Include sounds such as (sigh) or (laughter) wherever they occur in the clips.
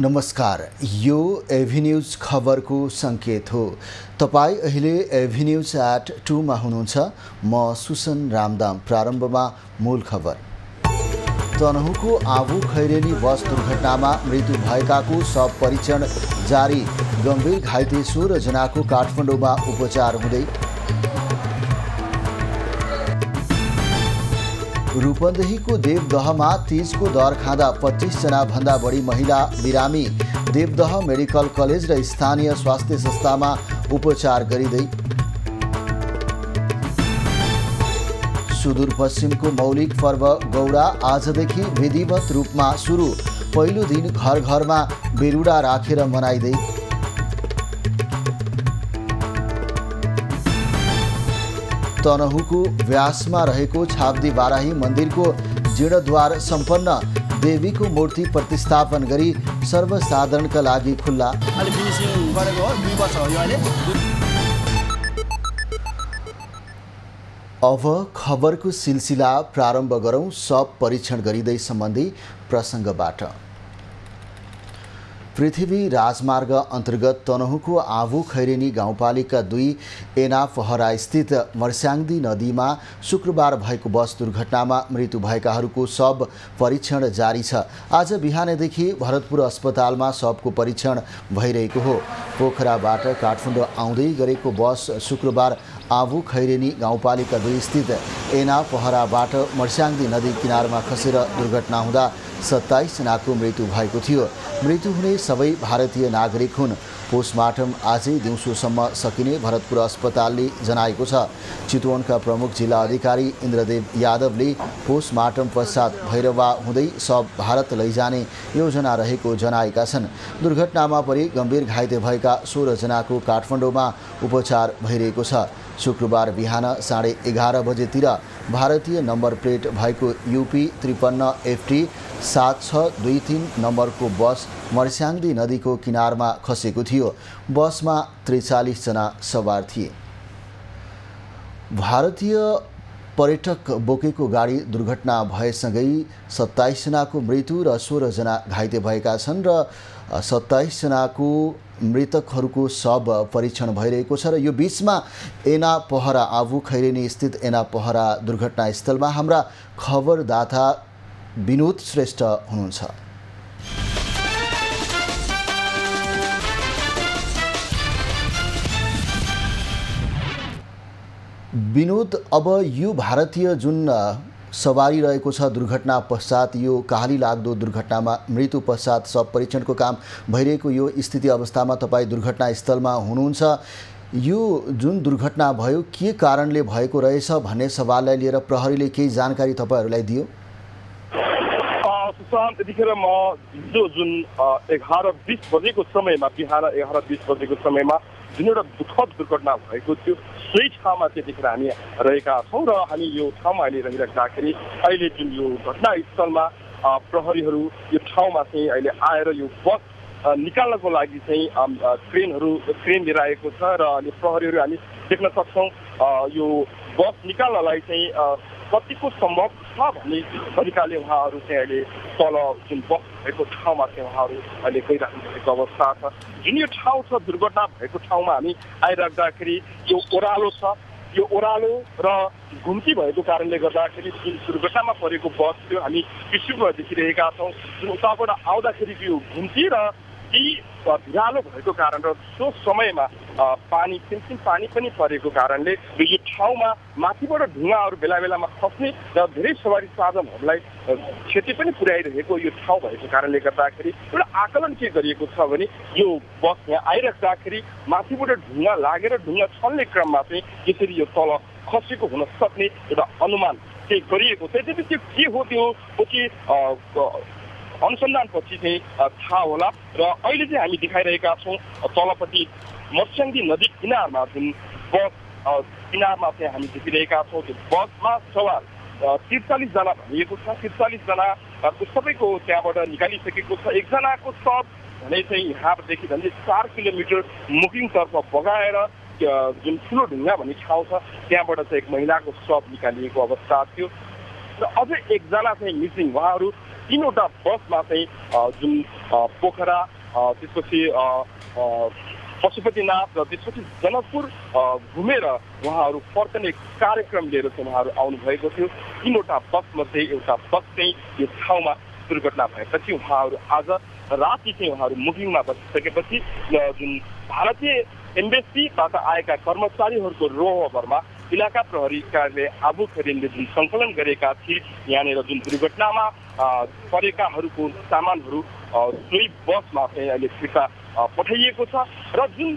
नमस्कार यो एभिन्युज खबरको सङ्केत हो। तपाईँ अहिले एभिन्युज एट टूमा हुनुहुन्छ। म सुसन रामदाम प्रारम्भमा मूल खबर। तनहुको आबु खैरेनी बस दुर्घटनामा मृत्यु भएकाको सब परीक्षण जारी। गम्भीर घाइते सोह्रजनाको काठमाडौँमा उपचार हुँदै। रूपन्देहीको देवदहमा तिजको दर खाँदा पच्चिसजना भन्दा बढी महिला बिरामी। देवदह मेडिकल कलेज र स्थानीय स्वास्थ्य संस्थामा उपचार गरिँदै। सुदूरपश्चिमको मौलिक पर्व गौडा आजदेखि विधिवत रूपमा सुरु। पहिलो दिन घर घरमा बेरुडा राखेर मनाइँदै तनहुको व्यासमा रहेको छाब्दी बाराही मन्दिरको जीर्णद्वार सम्पन्न देवीको मूर्ति प्रतिस्थापन गरी सर्वसाधारणका लागि खुल्ला। अब खबरको सिलसिला प्रारम्भ गरौँ सब परीक्षण गरिँदै सम्बन्धी प्रसङ्गबाट। पृथ्वी राजमार्ग अन्तर्गत तनहुको आभु खैरेनी गाउँपालिका दुई एना पहरा स्थित मर्स्याङ्दी नदीमा शुक्रबार भएको बस दुर्घटनामा मृत्यु भएकाहरूको सब परीक्षण जारी छ। आज बिहानदेखि भरतपुर अस्पतालमा सबको परीक्षण भइरहेको हो। पोखराबाट काठमाडौँ आउँदै गरेको बस शुक्रबार आबु खैरेनी गाउँपालिका दुई स्थित एना पहराबाट मर्स्याङ्दी नदी किनारमा खसेर दुर्घटना हुँदा सत्ताइसजनाको मृत्यु भएको थियो। मृत्यु हुने सबै भारतीय नागरिक हुन्। पोस्टमार्टम आजै दिउँसोसम्म सकिने भरतपुर अस्पतालले जनाएको छ। चितवनका प्रमुख जिल्ला अधिकारी इन्द्रदेव यादवले पोस्टमार्टम पश्चात भैरवा हुँदै सब भारत लैजाने योजना रहेको जनाएका छन्। दुर्घटनामा परि गम्भीर घाइते भएका सोह्रजनाको काठमाडौँमा उपचार भइरहेको छ। शुक्रबार बिहान साढे एघार बजेतिर भारतीय नम्बर प्लेट भएको युपी त्रिपन्न एफटी सात छ दुई तिन नम्बरको बस मर्स्याङ्दी नदीको किनारमा खसेको थियो। बसमा त्रिचालिसजना सवार थिए। भारतीय पर्यटक बोकेको गाडी दुर्घटना भएसँगै सत्ताइसजनाको मृत्यु र सोह्रजना घाइते भएका छन् र सत्ताइसजनाको मृतकहरूको सब परीक्षण भइरहेको छ र यो बिचमा एना पहरा आबु खैरेनी स्थित एना पहरा दुर्घटनास्थलमा हाम्रा खबरदाता विनोद श्रेष्ठ हुनुहुन्छ। विनोद अब यो भारतीय जुन सवारी रहेको छ दुर्घटना पश्चात यो कहाली लाग्दो दुर्घटनामा मृत्यु पश्चात सब परीक्षणको काम भइरहेको यो स्थिति अवस्थामा तपाईँ दुर्घटनास्थलमा हुनुहुन्छ। यो जुन दुर्घटना भयो के कारणले भएको रहेछ भन्ने सवाललाई लिएर प्रहरीले केही जानकारी तपाईँहरूलाई दियो? सुशान्त यतिखेर म हिजो जुन एघार बिस बजेको समयमा बिहान एघार बिस बजेको समयमा जुन एउटा दुःखद दुर्घटना भएको थियो सोही ठाउँमा त्यतिखेर हामी रहेका छौँ र हामी यो ठाउँमा अहिले रहिराख्दाखेरि अहिले जुन यो घटनास्थलमा प्रहरीहरू यो ठाउँमा चाहिँ अहिले आएर यो बस निकाल्नको लागि चाहिँ क्रेनहरू क्रेन लिएर आएको छ र अनि प्रहरीहरू हामी देख्न सक्छौँ यो बस निकाल्नलाई चाहिँ कतिको सम्भव छ भन्ने तरिकाले उहाँहरू चाहिँ अहिले तल जुन बस भएको ठाउँमा चाहिँ उहाँहरू अहिले गइराख्नु भएको अवस्था छ। जुन यो ठाउँ छ दुर्घटना भएको ठाउँमा हामी आइराख्दाखेरि यो ओह्रालो छ। यो ओह्रालो र घुम्ती भएको कारणले गर्दाखेरि जुन दुर्घटनामा परेको बस थियो हामी विश्वमा देखिरहेका छौँ। जुन उताबाट आउँदाखेरि यो घुम्ती र केही भिरालो भएको कारण र त्यो समयमा पानी सिमसिम पानी पनि परेको कारणले यो ठाउँमा माथिबाट ढुङ्गाहरू बेला बेलामा खस्ने र धेरै सवारी साधनहरूलाई क्षति पनि पुर्याइरहेको यो ठाउँ भएको कारणले गर्दाखेरि एउटा आकलन के गरिएको छ भने यो बस यहाँ आइराख्दाखेरि माथिबाट ढुङ्गा लागेर ढुङ्गा छल्ने क्रममा चाहिँ यसरी यो तल खसेको हुन सक्ने एउटा अनुमान चाहिँ गरिएको छ। त्यति त्यो के हो त्यो कि अनुसन्धानपछि चाहिँ थाहा होला र अहिले चाहिँ हामी देखाइरहेका छौँ तलपट्टि मर्स्याङ्गी नदी किनारमा जुन बस किनारमा चाहिँ हामी देखिरहेका छौँ त्यो बसमा सवार त्रिचालिसजना भनिएको छ। त्रिचालिसजनाको सबैको त्यहाँबाट निकालिसकेको छ। एकजनाको सब भने चाहिँ यहाँदेखि झन्डै चार किलोमिटर मुखिङतर्फ बगाएर जुन ठुलो ढुङ्गा भन्ने ठाउँ छ त्यहाँबाट चाहिँ एक महिलाको शव निकालिएको अवस्था थियो। र अझै एकजना चाहिँ मिसिङ उहाँहरू तिनवटा बसमा चाहिँ जुन पोखरा त्यसपछि पशुपतिनाथ र त्यसपछि जनकपुर घुमेर उहाँहरू फर्कने कार्यक्रम लिएर चाहिँ उहाँहरू आउनुभएको थियो। तिनवटा बसमध्ये एउटा बस चाहिँ यो ठाउँमा दुर्घटना भएपछि उहाँहरू आज राति चाहिँ उहाँहरू मुभिङमा बसिसकेपछि जुन भारतीय एम्बेसीबाट आएका कर्मचारीहरूको रोहबरमा इलाका प्रहरी कार्यालय आबु खरिनले जुन सङ्कलन गरेका थिए। यहाँनिर जुन दुर्घटनामा परेकाहरूको सामानहरू सोही बसमा चाहिँ अहिले फिर्ता पठाइएको छ र जुन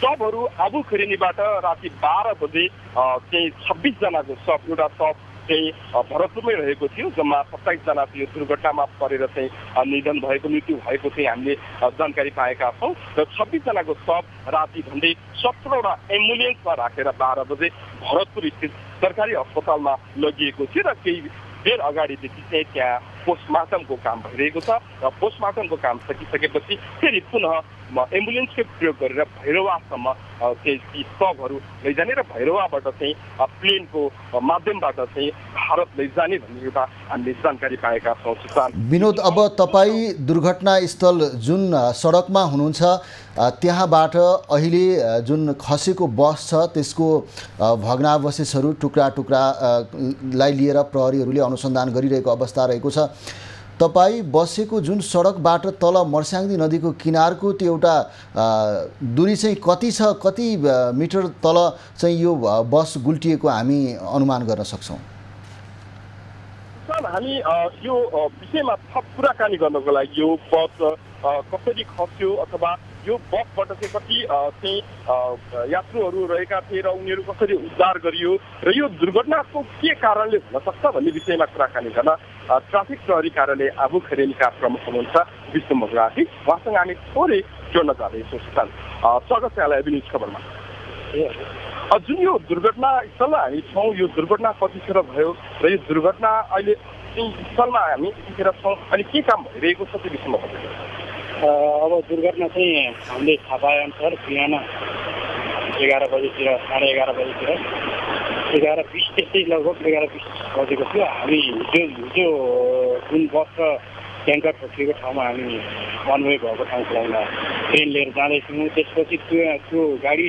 शवहरू आबु खरिनीबाट राति बाह्र बजे चाहिँ छब्बिसजनाको शव एउटा शव चाहिँ भरतपुरमै रहेको थियो जम्मा सत्ताइसजना यो दुर्घटनामा परेर चाहिँ निधन भएको मृत्यु भएको चाहिँ हामीले जानकारी पाएका छौँ र छब्बिसजनाको शव राति झन्डै सत्रवटा एम्बुलेन्समा राखेर बाह्र बजे भरतपुर स्थित सरकारी अस्पतालमा लगिएको थियो र केही बेर अगाडिदेखि चाहिँ त्यहाँ पोस्टमार्टमको काम भइरहेको छ र पोस्टमार्टमको काम सकिसकेपछि फेरि पुनः एम्बुलेन्सकै प्रयोग गरेर भैरवासम्म ती शवहरू लैजाने र भैरवाबाट चाहिँ प्लेनको माध्यमबाट चाहिँ भारत लैजाने भन्ने एउटा हामीले जानकारी पाएका छौँ। विनोद अब तपाईँ दुर्घटनास्थल जुन सडकमा हुनुहुन्छ त्यहाँबाट अहिले जुन खसेको बस छ त्यसको भग्नावशेषहरू टुक्रा टुक्रा अ, लाई लिएर प्रहरीहरूले अनुसन्धान गरिरहेको अवस्था रहेको छ। तपाईँ बसेको जुन सडकबाट तल मर्स्याङ्दी नदीको किनारको त्यो एउटा दूरी चाहिँ कति छ कति मिटर तल चाहिँ यो बस गुल्टिएको हामी अनुमान गर्न सक्छौँ? हामी यो विषयमा थप कुराकानी गर्नको लागि यो बस कसरी खस्यो अथवा यो बसबाट चाहिँ कति चाहिँ यात्रुहरू रहेका थिए र उनीहरू कसरी उद्धार गरियो र यो दुर्घटनाको के कारणले हुन सक्छ भन्ने विषयमा कुराकानी गर्न ट्राफिक प्रहरी कार्यालय आबु खरेनीका प्रमुख हुनुहुन्छ विष्णु मगराती। उहाँसँग हामी थोरै जोड्न जाँदैछौँ सुशान्त। स्वागत छ यहाँलाई एभिन्युज खबरमा। जुन यो दुर्घटना स्थलमा हामी छौँ यो दुर्घटना कतिखेर भयो र यो दुर्घटना अहिले स्थलमा हामी यतिखेर छौँ अनि के काम भइरहेको छ त्यो विषयमा अब दुर्घटना चाहिँ हामीले थाहा पाए अनुसार बिहान एघार बजीतिर साढे एघार बजीतिर एघार बिस त्यस्तै लगभग एघार बिस बजेको थियो। हामी हिजो हिजो जुन बस र ट्याङ्कर ठोकिएको ठाउँमा हामी कन्भोय भएको ठाउँको लागि ट्रेन लिएर जाँदैछौँ। त्यसपछि त्यो त्यो गाडी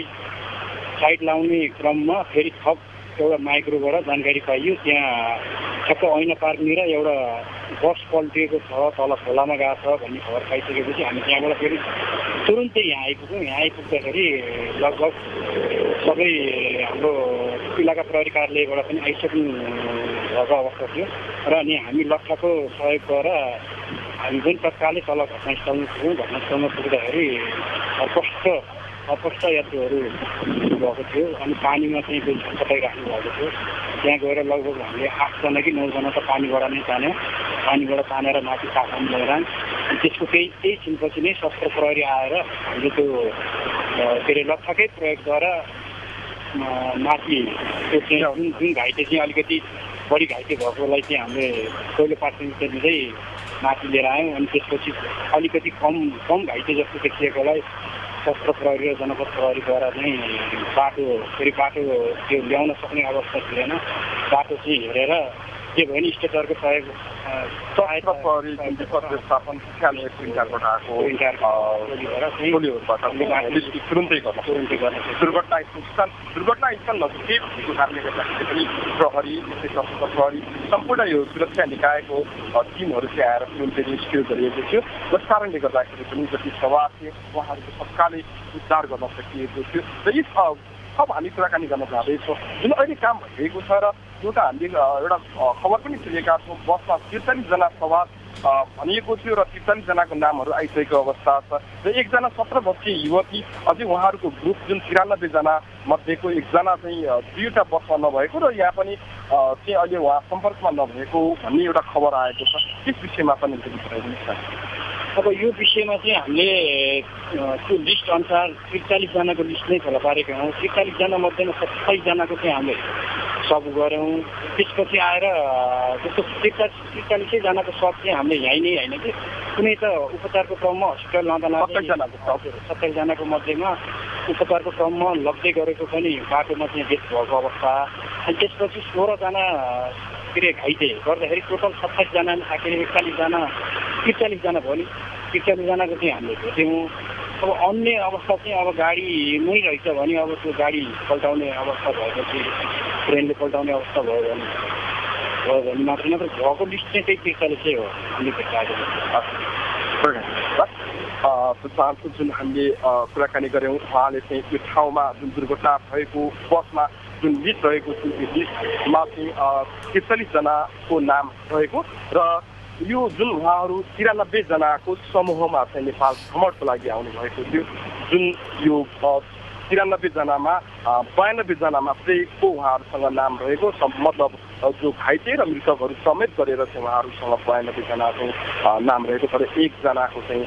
साइड लाउने क्रममा फेरि थप एउटा माइक्रोबाट जानकारी पाइयो। त्यहाँ ठ्याक्क ऐना पार्कनिर एउटा बस पल्टिएको छ तल खोलामा गएको छ भन्ने खबर पाइसकेपछि हामी त्यहाँबाट फेरि तुरुन्तै यहाँ आइपुग्यौँ। यहाँ आइपुग्दाखेरि लगभग सबै हाम्रो इलाका प्रहरी कार्यालयबाट पनि आइसक्नु भएको अवस्था थियो र अनि हामी लट्ठाको सहयोगद्वारा हामी पनि तत्कालै तल घटनास्थलमा पुग्यौँ। घटनास्थलमा पुग्दाखेरि अस्पष्ट अपष्ट यात्रुहरू भएको थियो अनि पानीमा चाहिँ कोही छटपटाइराख्नु भएको थियो। त्यहाँ गएर लगभग हामीले आठजना कि नौजना त पानीबाट नै तान्यो। पानीबाट तानेर माथि काठमाडौँ लगेर त्यसको केही केही छिनपछि नै शस्त्र प्रहरी आएर हामीले त्यो के अरे लट्ठाकै प्रयोगद्वारा माथि त्यो चाहिँ जुन घाइते चाहिँ अलिकति बढी घाइते भएकोलाई चाहिँ हामीले पहिलो प्राथमिकता दिँदै माथि लिएर आयौँ। अनि त्यसपछि अलिकति कम कम घाइते जस्तो देखिएकोलाई शस्त्र प्रहरी र जनपद प्रहरीद्वारा चाहिँ बाटो फेरि बाटो त्यो ल्याउन सक्ने अवस्था थिएन। बाटो चाहिँ हेरेर के भयो भने स्टेटरको सहयोग आएको तुरुन्तै गर्न तुरुन्तै गर्न सक्छौँ। दुर्घटना स्थल दुर्घटना स्थल नजिकै भएको कारणले गर्दाखेरि पनि प्रहरी त्यस्तै सशस्त्र प्रहरी सम्पूर्ण यो सुरक्षा निकायको टिमहरू चाहिँ आएर तुरुन्तै रेस्क्यु गरिएको थियो जस कारणले गर्दाखेरि पनि जति सवार थिए उहाँहरूको तत्कालै उद्धार गर्न सकिएको थियो र अ, थप हामी कुराकानी गर्न जाँदैछौँ जुन अहिले काम भइरहेको छ र एउटा हामीले एउटा खबर पनि सुनेका छौँ। बसमा त्रिचालिसजना सवार भनिएको थियो र त्रिचालिसजनाको नामहरू आइसकेको अवस्था छ। र एकजना सत्र वर्षीय युवती अझै उहाँहरूको ग्रुप जुन तिरानब्बेजना मध्येको एकजना चाहिँ दुईवटा बसमा नभएको र यहाँ पनि चाहिँ अहिले उहाँ सम्पर्कमा नभएको भन्ने एउटा खबर आएको छ। त्यस विषयमा पनि अब यो विषयमा चाहिँ हामीले त्यो लिस्ट अनुसार त्रिचालिसजनाको लिस्ट नै फेला पारेका हौँ। त्रिचालिसजना मध्येमा सत्ताइसजनाको चाहिँ हामीले सब गऱ्यौँ। त्यसपछि आएर जस्तो त्रिचालिस त्रिचालिसैजनाको सब चाहिँ हामीले यहीँ नै होइन कि? कुनै त उपचारको क्रममा हस्पिटल लाँदा सत्ताइसजनाको मध्येमा उपचारको क्रममा लग्दै गरेको पनि बाटोमा चाहिँ डेथ भएको अवस्था। अनि त्यसपछि सोह्रजना अरे घाइते गर्दाखेरि टोटल सत्ताइसजना थाकेर एकचालिसजना त्रिचालिसजना भयो नि। त्रिचालिसजनाको चाहिँ हामीले भेट्यौँ। अब अन्य अवस्था चाहिँ अब गाडीमै रहेछ भने अब त्यो गाडी पल्टाउने अवस्था भएपछि ट्रेनले पल्टाउने अवस्था भयो भने भयो भने मात्र नत्र भएको लिस्ट चाहिँ त्यही त्रिचालिस हो हामीले भेटाएको सुशान्तको जुन हामीले कुराकानी गऱ्यौँ उहाँले चाहिँ त्यो ठाउँमा जुन दुर्घटना भएको बसमा जुन लिस्ट रहेको जुन त्यो लिस्टमा चाहिँ त्रिचालिसजनाको नाम रहेको र यो जुन उहाँहरू तिरानब्बेजनाको समूहमा चाहिँ नेपाल भ्रमणको लागि आउनुभएको थियो जुन यो तिरानब्बेजनामा बयानब्बेजनामा को उहाँहरूसँग नाम रहेको मतलब जो घाइते र मृतकहरू समेत गरेर चाहिँ उहाँहरूसँग बयानब्बेजना चाहिँ नाम रहेको तर एकजनाको चाहिँ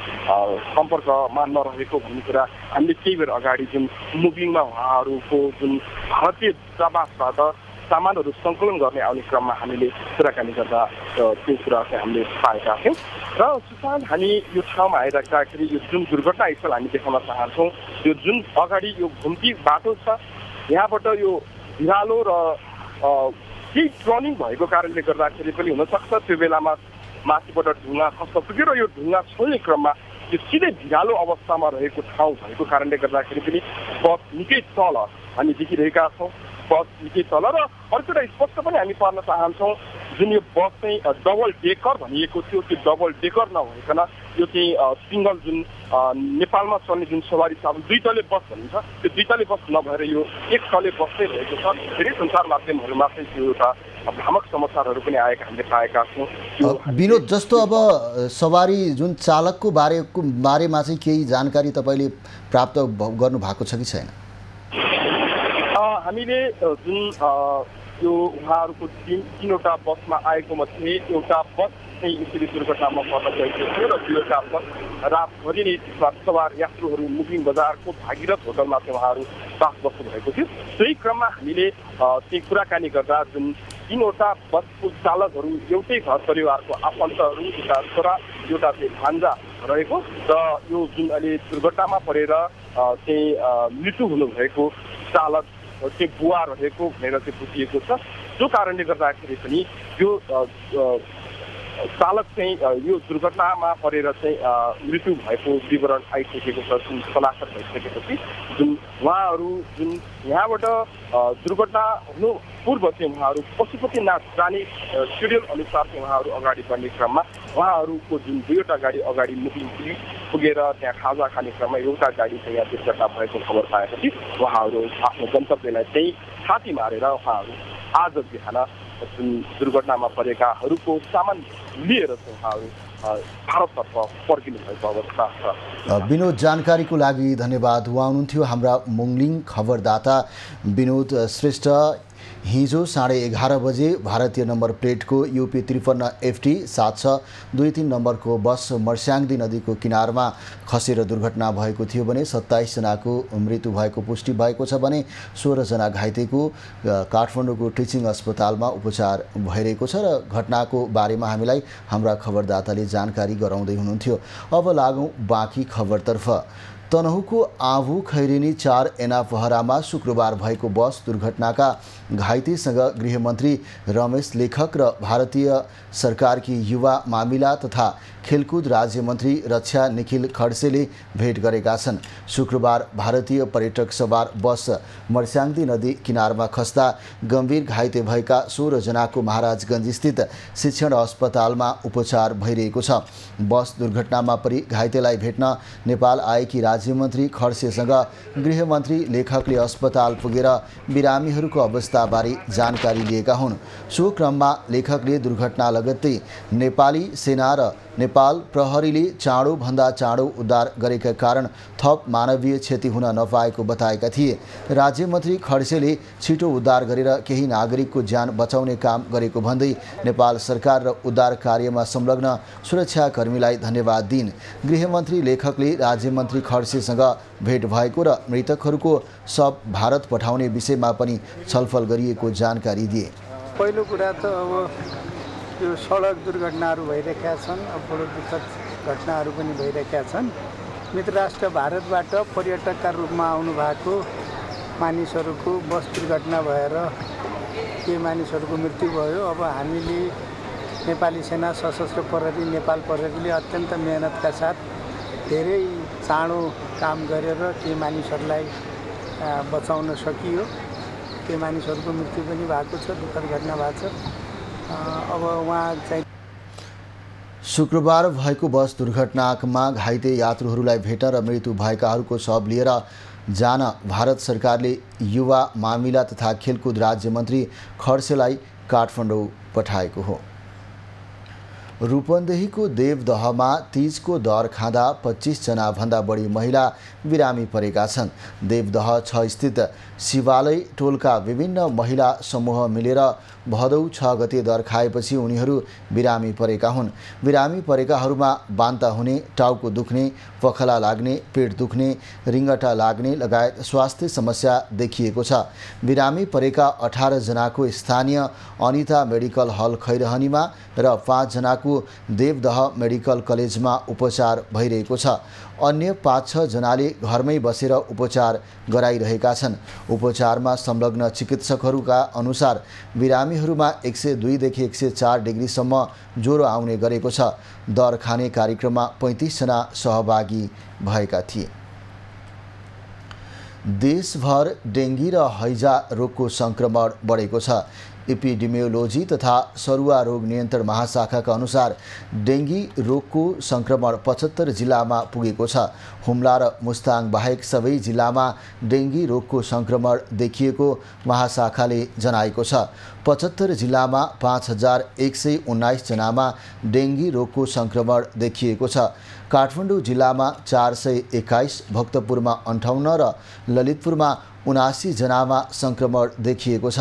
सम्पर्कमा नरहेको भन्ने कुरा हामीले केही बेर अगाडि जुन मुभिङमा उहाँहरूको जुन भारतीय दूतावासबाट सामानहरू सङ्कलन गर्ने आउने क्रममा हामीले कुराकानी गर्दा त्यो कुरा चाहिँ हामीले पाएका थियौँ। र सुशान्त हामी यो ठाउँमा आइराख्दाखेरि यो जुन दुर्घटना स्थल हामी देखाउन चाहन्छौँ यो जुन अगाडि यो घुम्ती बाटो छ यहाँबाट यो भिरालो र केही टर्निङ भएको कारणले गर्दाखेरि पनि हुनसक्छ। त्यो बेलामा माथिबाट ढुङ्गा खस्न पुग्यो र यो ढुङ्गा छोड्ने क्रममा यो सिधै भिरालो अवस्थामा रहेको ठाउँ भएको कारणले गर्दाखेरि पनि बस निकै तल हामी देखिरहेका छौँ। बस निकै तल र अर्को एउटा स्पष्ट पनि हामी पार्न चाहन्छौँ जुन यो बस चाहिँ डबल डेकर भनिएको थियो त्यो डबल डेकर नभइकन यो चाहिँ सिङ्गल जुन नेपालमा चल्ने जुन सवारी छ अब दुई तले बस भनिन्छ त्यो दुई तले बस नभएर यो एक तले बस चाहिँ रहेको छ। धेरै सञ्चार माध्यमहरूमा चाहिँ त्यो एउटा भ्रामक समाचारहरू पनि आएका हामीले पाएका छौँ। विनोद जस्तो अब सवारी जुन चालकको बारेको बारेमा चाहिँ केही जानकारी तपाईँले प्राप्त गर्नु भएको छ कि छैन? हामीले जुन यो उहाँहरूको तिन तिनवटा बसमा आएको मध्ये एउटा बस चाहिँ यसरी दुर्घटनामा पर्न गएको थियो र दुईवटा बस रातभरि नै त्यसमा सवार यात्रुहरू मुभिङ बजारको भागीरथ होटलमा चाहिँ उहाँहरू बास बस्नु भएको थियो। त्यही क्रममा हामीले चाहिँ कुराकानी गर्दा जुन तिनवटा बसको चालकहरू एउटै घर परिवारको आफन्तहरू एउटा छोरा एउटा चाहिँ भान्जा रहेको र यो जुन अहिले दुर्घटनामा परेर चाहिँ मृत्यु हुनुभएको चालक चाहिँ बुवा रहेको भनेर चाहिँ बुझिएको छ। जो कारणले गर्दाखेरि पनि यो चालक चाहिँ यो दुर्घटनामा परेर चाहिँ मृत्यु भएको विवरण आइसकेको छ जुन शनाख्त भइसकेपछि जुन उहाँहरू जुन यहाँबाट दुर्घटना हुनु पूर्व चाहिँ उहाँहरू पशुपतिनाथ जाने सिड्युल अनुसार चाहिँ उहाँहरू अगाडि बढ्ने क्रममा उहाँहरूको जुन दुईवटा गाडी अगाडि मुखी पुगी पुगेर त्यहाँ खाजा खाने क्रममा एउटा गाडी चाहिँ यहाँ दुर्घटना भएको खबर पाएपछि उहाँहरू आफ्नो गन्तव्यलाई चाहिँ छाती मारेर उहाँहरू आज बिहान जुन दुर्घटनामा परेकाहरूको सामान लिएर चाहिँ उहाँहरू भारततर्फ फर्किनु भएको अवस्था छ विनोद जानकारीको लागि धन्यवाद उहाँ हुनुहुन्थ्यो हाम्रा मुङलिङ खबरदाता विनोद श्रेष्ठ हिजो साढे एघार बजे भारतीय नम्बर प्लेटको युपी त्रिपन्न एफटी सात छ दुई तिन नम्बरको बस मर्स्याङदी नदीको किनारमा खसेर दुर्घटना भएको थियो भने सत्ताइसजनाको मृत्यु भएको पुष्टि भएको छ भने सोह्रजना घाइतेको काठमाडौँको टिचिङ अस्पतालमा उपचार भइरहेको छ र घटनाको बारेमा हामीलाई हाम्रा खबरदाताले जानकारी गराउँदै हुनुहुन्थ्यो। अब लागौँ बाँकी खबरतर्फ। तनहुको आँभु खैरेनी चार एनापहरामा शुक्रबार भएको बस दुर्घटनाका घाइतेसँग गृहमन्त्री रमेश लेखक र भारतीय सरकारकी युवा मामिला तथा खेलकुद राज्यमन्त्री रक्षा निखिल खड्सेले भेट गरेका छन्। शुक्रबार भारतीय पर्यटक सवार बस मर्स्याङ्दी नदी किनारमा खस्दा गम्भीर घाइते भएका सोह्रजनाको महाराजगञ्ज शिक्षण अस्पतालमा उपचार भइरहेको छ। बस दुर्घटनामा परि घाइतेलाई भेट्न नेपाल आएकी राज्यमन्त्री खड्सेसँग गृहमन्त्री लेखकले अस्पताल पुगेर बिरामीहरूको अवस्थाबारे जानकारी लिएका हुन्। सो क्रममा लेखकले दुर्घटना लगत्तै नेपाली सेना र नेपाल प्रहरीले चाँडोभन्दा चाँडो उद्धार गरेका कारण थप मानवीय क्षति हुन नपाएको बताएका थिए। राज्यमन्त्री खड्सेले छिटो उद्धार गरेर केही नागरिकको ज्यान बचाउने काम गरेको भन्दै नेपाल सरकार र उद्धार कार्यमा संलग्न सुरक्षाकर्मीलाई धन्यवाद दिइन्। गृहमन्त्री लेखकले राज्यमन्त्री खड्सेसँग भेट भएको र मृतकहरूको सब भारत पठाउने विषयमा पनि छलफल गरिएको जानकारी दिए। पहिलो कुरा त अब यो सडक दुर्घटनाहरू भइरहेका छन् अब बडो दुःखद घटनाहरू पनि भइरहेका छन्। मित्र राष्ट्र भारतबाट पर्यटकका रूपमा आउनुभएको मानिसहरूको बस दुर्घटना भएर केही मानिसहरूको मृत्यु भयो। अब हामीले नेपाली सेना सशस्त्र प्रहरी नेपाल प्रहरीले अत्यन्त मेहनतका साथ धेरै चाँडो काम गरेर केही मानिसहरूलाई बचाउन सकियो। केही मानिसहरूको मृत्यु पनि भएको छ दुःखद घटना भएको छ। अब उहाँ चाहिँ शुक्रबार भएको बस दुर्घटनामा घाइते यात्रुहरूलाई भेट्न र मृत्यु भएकाहरूको शव लिएर जान भारत सरकारले युवा मामिला तथा खेलकुद राज्यमन्त्री खड्सेलाई काठमाडौँ पठाएको हो। रूपन्देहीको देवदहमा तिजको दर खाँदा पच्चिसजनाभन्दा बढी महिला बिरामी परेका छन्। देवदह छ स्थित शिवालय टोलका विभिन्न महिला समूह मिलेर भदौ छ गते दर खाएपछि उनीहरू बिरामी परेका हुन्। बिरामी परेकाहरूमा बान्ता हुने टाउको दुख्ने पखला लाग्ने पेट दुख्ने रिङ्गटा लाग्ने लगायत स्वास्थ्य समस्या देखिएको छ। बिरामी परेका अठारजनाको स्थानीय अनिता मेडिकल हल खैरहनीमा र पाँचजनाको देवदह मेडिकल कलेजमा उपचार भइरहेको छ। अन्य पाँच छजनाले घरमै बसेर उपचार गराइरहेका छन्। उपचारमा संलग्न चिकित्सकहरूका अनुसार बिरामीहरूमा एक सय दुईदेखि एक सय चार डिग्रीसम्म ज्वरो आउने गरेको छ। दर खाने कार्यक्रममा पैँतिसजना सहभागी भएका थिए। देशभर डेङ्गी र हैजा रोगको सङ्क्रमण बढेको छ। इपिडिमियोलोजी तथा सरुवा रोग नियन्त्रण महाशाखाका अनुसार डेङ्गी रोगको सङ्क्रमण पचहत्तर जिल्लामा पुगेको छ। हुम्ला र मुस्ताङ बाहेक सबै जिल्लामा डेङ्गी रोगको सङ्क्रमण देखिएको महाशाखाले जनाएको छ। पचहत्तर जिल्लामा पाँच हजार एक सय उन्नाइसजनामा डेङ्गी रोगको सङ्क्रमण देखिएको छ। काठमाडौँ जिल्लामा चार सय एक्काइस भक्तपुरमा अन्ठाउन्न र ललितपुरमा उनासीजनामा सङ्क्रमण देखिएको छ।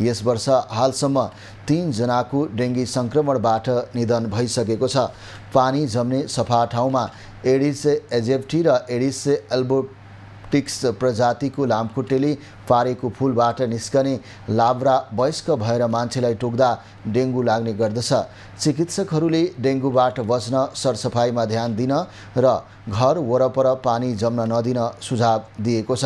यस वर्ष हालसम्म तिनजनाको डेङ्गी सङ्क्रमणबाट निधन भइसकेको छ। पानी जम्ने सफा ठाउँमा एडिस एजेप्टी र एडिस एल्बोटिक्स प्रजातिको लामखुट्टेले पारेको फुलबाट निस्कने लाब्रा वयस्क भएर मान्छेलाई टोक्दा डेङ्गु लाग्ने गर्दछ। चिकित्सकहरूले डेङ्गुबाट बच्न सरसफाइमा ध्यान दिन र घर वरपर पानी जम्न नदिन सुझाव दिएको छ।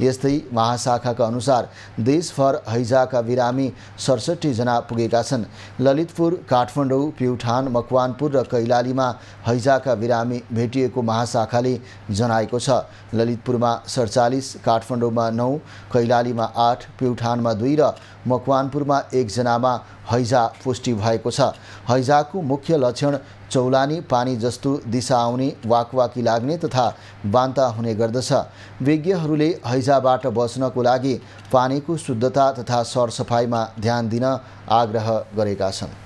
यस्तै महाशाखाका अनुसार देशभर हैजाका बिरामी सडसठीजना पुगेका छन्। ललितपुर काठमाडौँ प्युठान मकवानपुर र कैलालीमा हैजाका बिरामी भेटिएको महाशाखाले जनाएको छ। ललितपुरमा सडचालिस काठमाडौँमा नौ कैलालीमा आठ प्युठानमा दुई र मकवानपुरमा एकजनामा हैजा पुष्टि भएको छ। हैजाको मुख्य लक्षण चौलानी पानी जस्तो दिशा आउने वाकवाकी लाग्ने तथा बान्ता हुने गर्दछ। विज्ञहरूले हैजाबाट बच्नको लागि पानीको शुद्धता तथा सरसफाइमा ध्यान दिन आग्रह गरेका छन्।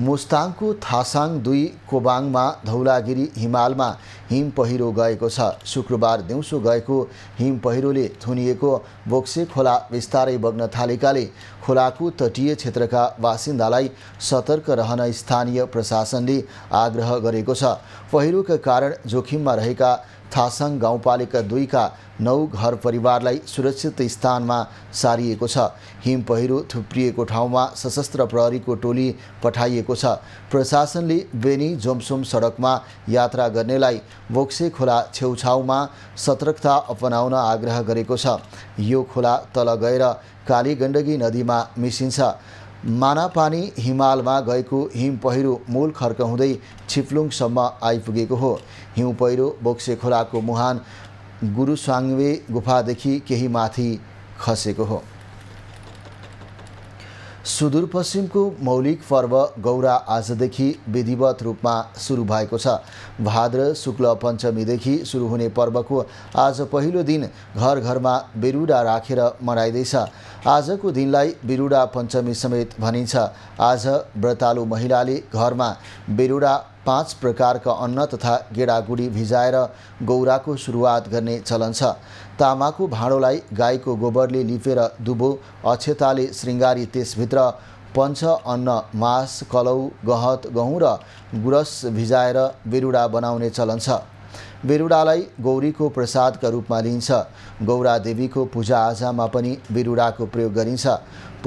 मुस्ताङको थासाङ दुई कोबाङमा धौलागिरी हिमालमा हिम पहिरो गएको छ। शुक्रबार दिउँसो गएको हिम पहिरोले थुनिएको बोक्से खोला बिस्तारै बग्न थालेकाले खोलाको तटीय क्षेत्रका बासिन्दालाई सतर्क रहन स्थानीय प्रशासनले आग्रह गरेको छ। पहिरोका कारण जोखिममा रहेका थासाङ गाउँपालिका दुईका नौ घर परिवारलाई सुरक्षित स्थानमा सारिएको छ। हिम पहिरो थुप्रिएको ठाउँमा सशस्त्र प्रहरीको टोली पठाइएको छ। प्रशासनले बेनी जोमसोम सडकमा यात्रा गर्नेलाई बोक्से खोला छेउछाउमा सतर्कता अपनाउन आग्रह गरेको छ। यो खोला तल गएर काली गण्डकी नदीमा मिसिन्छ। मानापानी हिमालमा गएको हिम पहिरो मूल खर्क हुँदै छिप्लुङसम्म आइपुगेको हो। हिउँ पहिरो बोक्से खोलाको मुहान गुरुसाङ्वे गुफादेखि केही माथि खसेको हो। सुदूरपश्चिमको मौलिक पर्व गौरा आजदेखि विधिवत रूपमा सुरु भएको छ। भाद्र शुक्ल पञ्चमीदेखि सुरु हुने पर्वको आज पहिलो दिन घर घरमा बेरुडा राखेर मनाइँदैछ। आजको दिनलाई बिरुडा पञ्चमी समेत भनिन्छ। आज व्रतालु महिलाले घरमा बेरुडा पाँच प्रकारका अन्न तथा गेडागुडी भिजाएर गौराको सुरुवात गर्ने चलन छ। तामाको भाँडोलाई गाईको गोबरले लिपेर दुबो अक्षताले श्रृङ्गारी त्यसभित्र पञ्च अन्न मास कलौ गहत गहुँ र गुरस भिजाएर बेरुडा बनाउने चलन छ। बेरुडालाई गौरीको प्रसादका रूपमा लिइन्छ। गौरा देवीको पूजाआजामा पनि बेरुडाको प्रयोग गरिन्छ।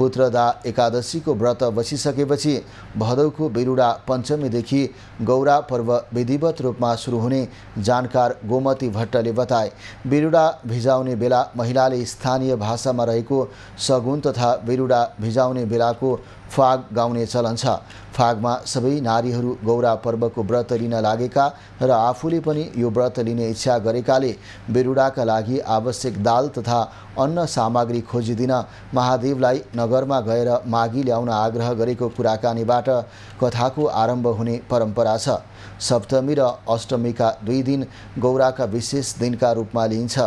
पुत्रदा एकादशीको व्रत बसिसकेपछि भदौको बेरुडा पञ्चमीदेखि गौरा पर्व विधिवत रूपमा सुरु हुने जानकार गोमती भट्टले बताए। बेरुडा भिजाउने बेला महिलाले स्थानीय भाषामा रहेको सगुन तथा बेरुडा भिजाउने बेलाको फाग गाउने चलन छ। फागमा सबै नारीहरू गौरा पर्वको व्रत लिन लागेका र आफूले पनि यो व्रत लिने इच्छा गरेकाले बेरुडाका लागि आवश्यक दाल तथा अन्न सामग्री खोजिदिन महादेवलाई नगरमा गएर मागी ल्याउन आग्रह गरेको कुराकानीबाट कथाको आरम्भ हुने परम्परा छ। सप्तमी र अष्टमीका दुई दिन गौराका विशेष दिनका रूपमा लिइन्छ।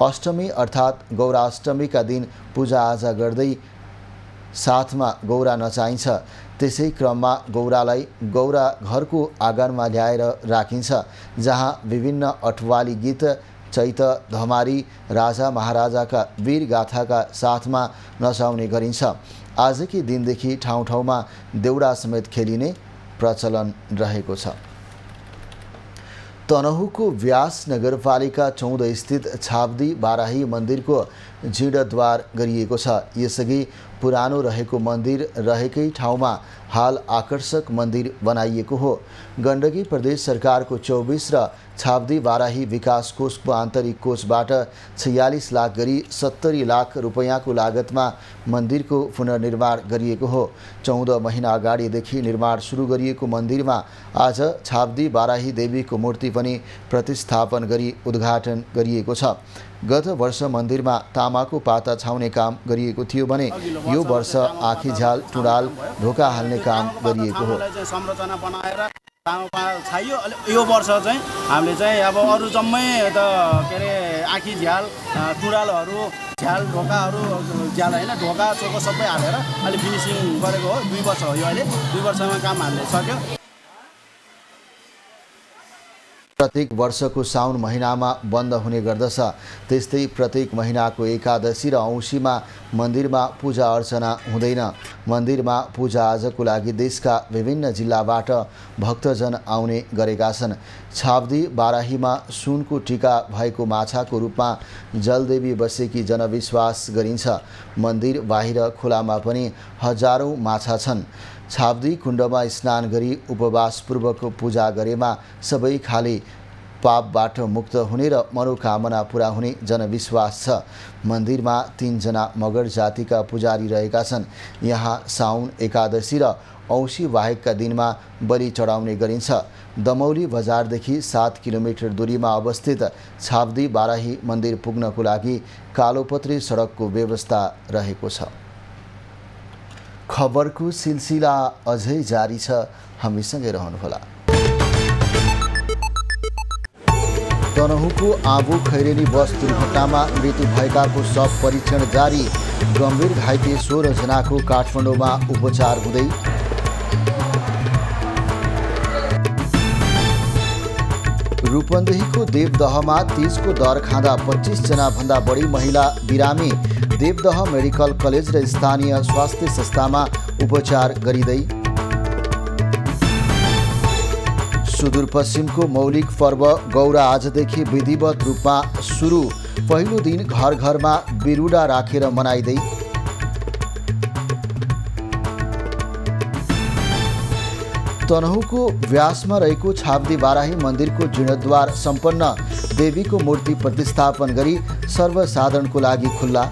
अष्टमी अर्थात् गौराष्टमीका दिन पूजाआजा गर्दै साथमा गौरा नचाहिन्छ त्यसै क्रममा गौरालाई गौरा घरको आँगनमा ल्याएर राखिन्छ जहाँ विभिन्न अठवाली गीत चैत धमारी राजा महाराजाका वीर गाथाका साथमा नचाउने गरिन्छ। आजकै दिनदेखि ठाउँ ठाउँमा देउडा समेत खेलिने प्रचलन रहेको छ। तनहुको व्यास नगरपालिका चौध स्थित छाब्दी बाराही मन्दिरको जीर्णद्वार यसअघि पुरानो रहेको मंदिर रहेकै ठाउँमा हाल आकर्षक मंदिर बनाइएको हो। गण्डकी प्रदेश सरकारको चौबिस र छाब्दी बाराही विकास कोषको आन्तरिक कोषबाट छयालिस लाख गरी सत्तरी लाख रुपियाँको लागतमा मन्दिरको पुनर्निर्माण गरिएको हो। चौध महिना अगाडिदेखि निर्माण सुरु गरिएको मन्दिरमा आज छाब्दी बाराही देवीको मूर्ति पनि प्रतिस्थापन गरी उद्घाटन छ। गत वर्ष मन्दिरमा तामाको पाता छाउने काम गरिएको थियो भने यो वर्ष आँखी झ्याल टुँडाल ढोका हाल्ने काम गरिएको हो। संरचना बनाएर छाइयो। यो वर्ष चाहिँ हामीले चाहिँ अब अरू जम्मै त के अरे आँखी झ्याल टुँडालहरू झ्याल ढोकाहरू झ्याल होइन ढोका चोको सबै हालेर अहिले फिनिसिङ गरेको हो। दुई वर्ष हो यो अहिले। दुई वर्षमा काम हामीले सक्यो। प्रत्येक वर्षको साउन महिनामा बन्द हुने गर्दछ। त्यस्तै प्रत्येक महिनाको एकादशी र औँसीमा मन्दिरमा पूजा अर्चना हुँदैन। मन्दिरमा पूजा आजको लागि देशका विभिन्न जिल्लाबाट भक्तजन आउने गरेका छन्। छाब्दी बाराहीमा सुनको टिका भएको माछाको रूपमा जलदेवी बसेकी जनविश्वास गरिन्छ। मन्दिर बाहिर खोलामा पनि हजारौँ माछा छन्। छाब्दी कुण्डमा स्नान गरी उपवासपूर्वक पूजा गरेमा सबै खाले पापबाट मुक्त हुने र मनोकामना पुरा हुने जनविश्वास छ। मन्दिरमा तिनजना मगर जातिका पुजारी रहेका छन्। यहाँ साउन एकादशी र औँसी बाहेकका दिनमा बलि चढाउने गरिन्छ। दमौली बजारदेखि सात किलोमिटर दूरीमा अवस्थित छाब्दी बाराही मन्दिर पुग्नको लागि कालोपत्री सडकको व्यवस्था रहेको छ। खबरको सिलसिला अझै जारी छ। हामीसँगै रहनुहोला। तनहुको आबु खैरेनी बस दुर्घटनामा मृत्यु भएकाको शव परीक्षण जारी। गम्भीर घाइते सोह्रजनाको काठमाडौँमा उपचार हुँदै रूपन्देहीको देवदहमा तिजको दर खाँदा पच्चिसजना भन्दा बढी महिला बिरामी। देवदह मेडिकल कलेज र स्थानीय स्वास्थ्य संस्थामा उपचार गरिँदै सुदूरपश्चिमको मौलिक पर्व गौरा आजदेखि विधिवत रूपमा सुरु। पहिलो दिन घर घरमा बिरुडा राखेर मनाइँदै तनहुको व्यासमा रहेको छाब्दी बाराही मन्दिरको जीर्णोद्वार सम्पन्न देवीको मूर्ति प्रतिस्थापन गरी सर्वसाधारणको लागि खुल्ला।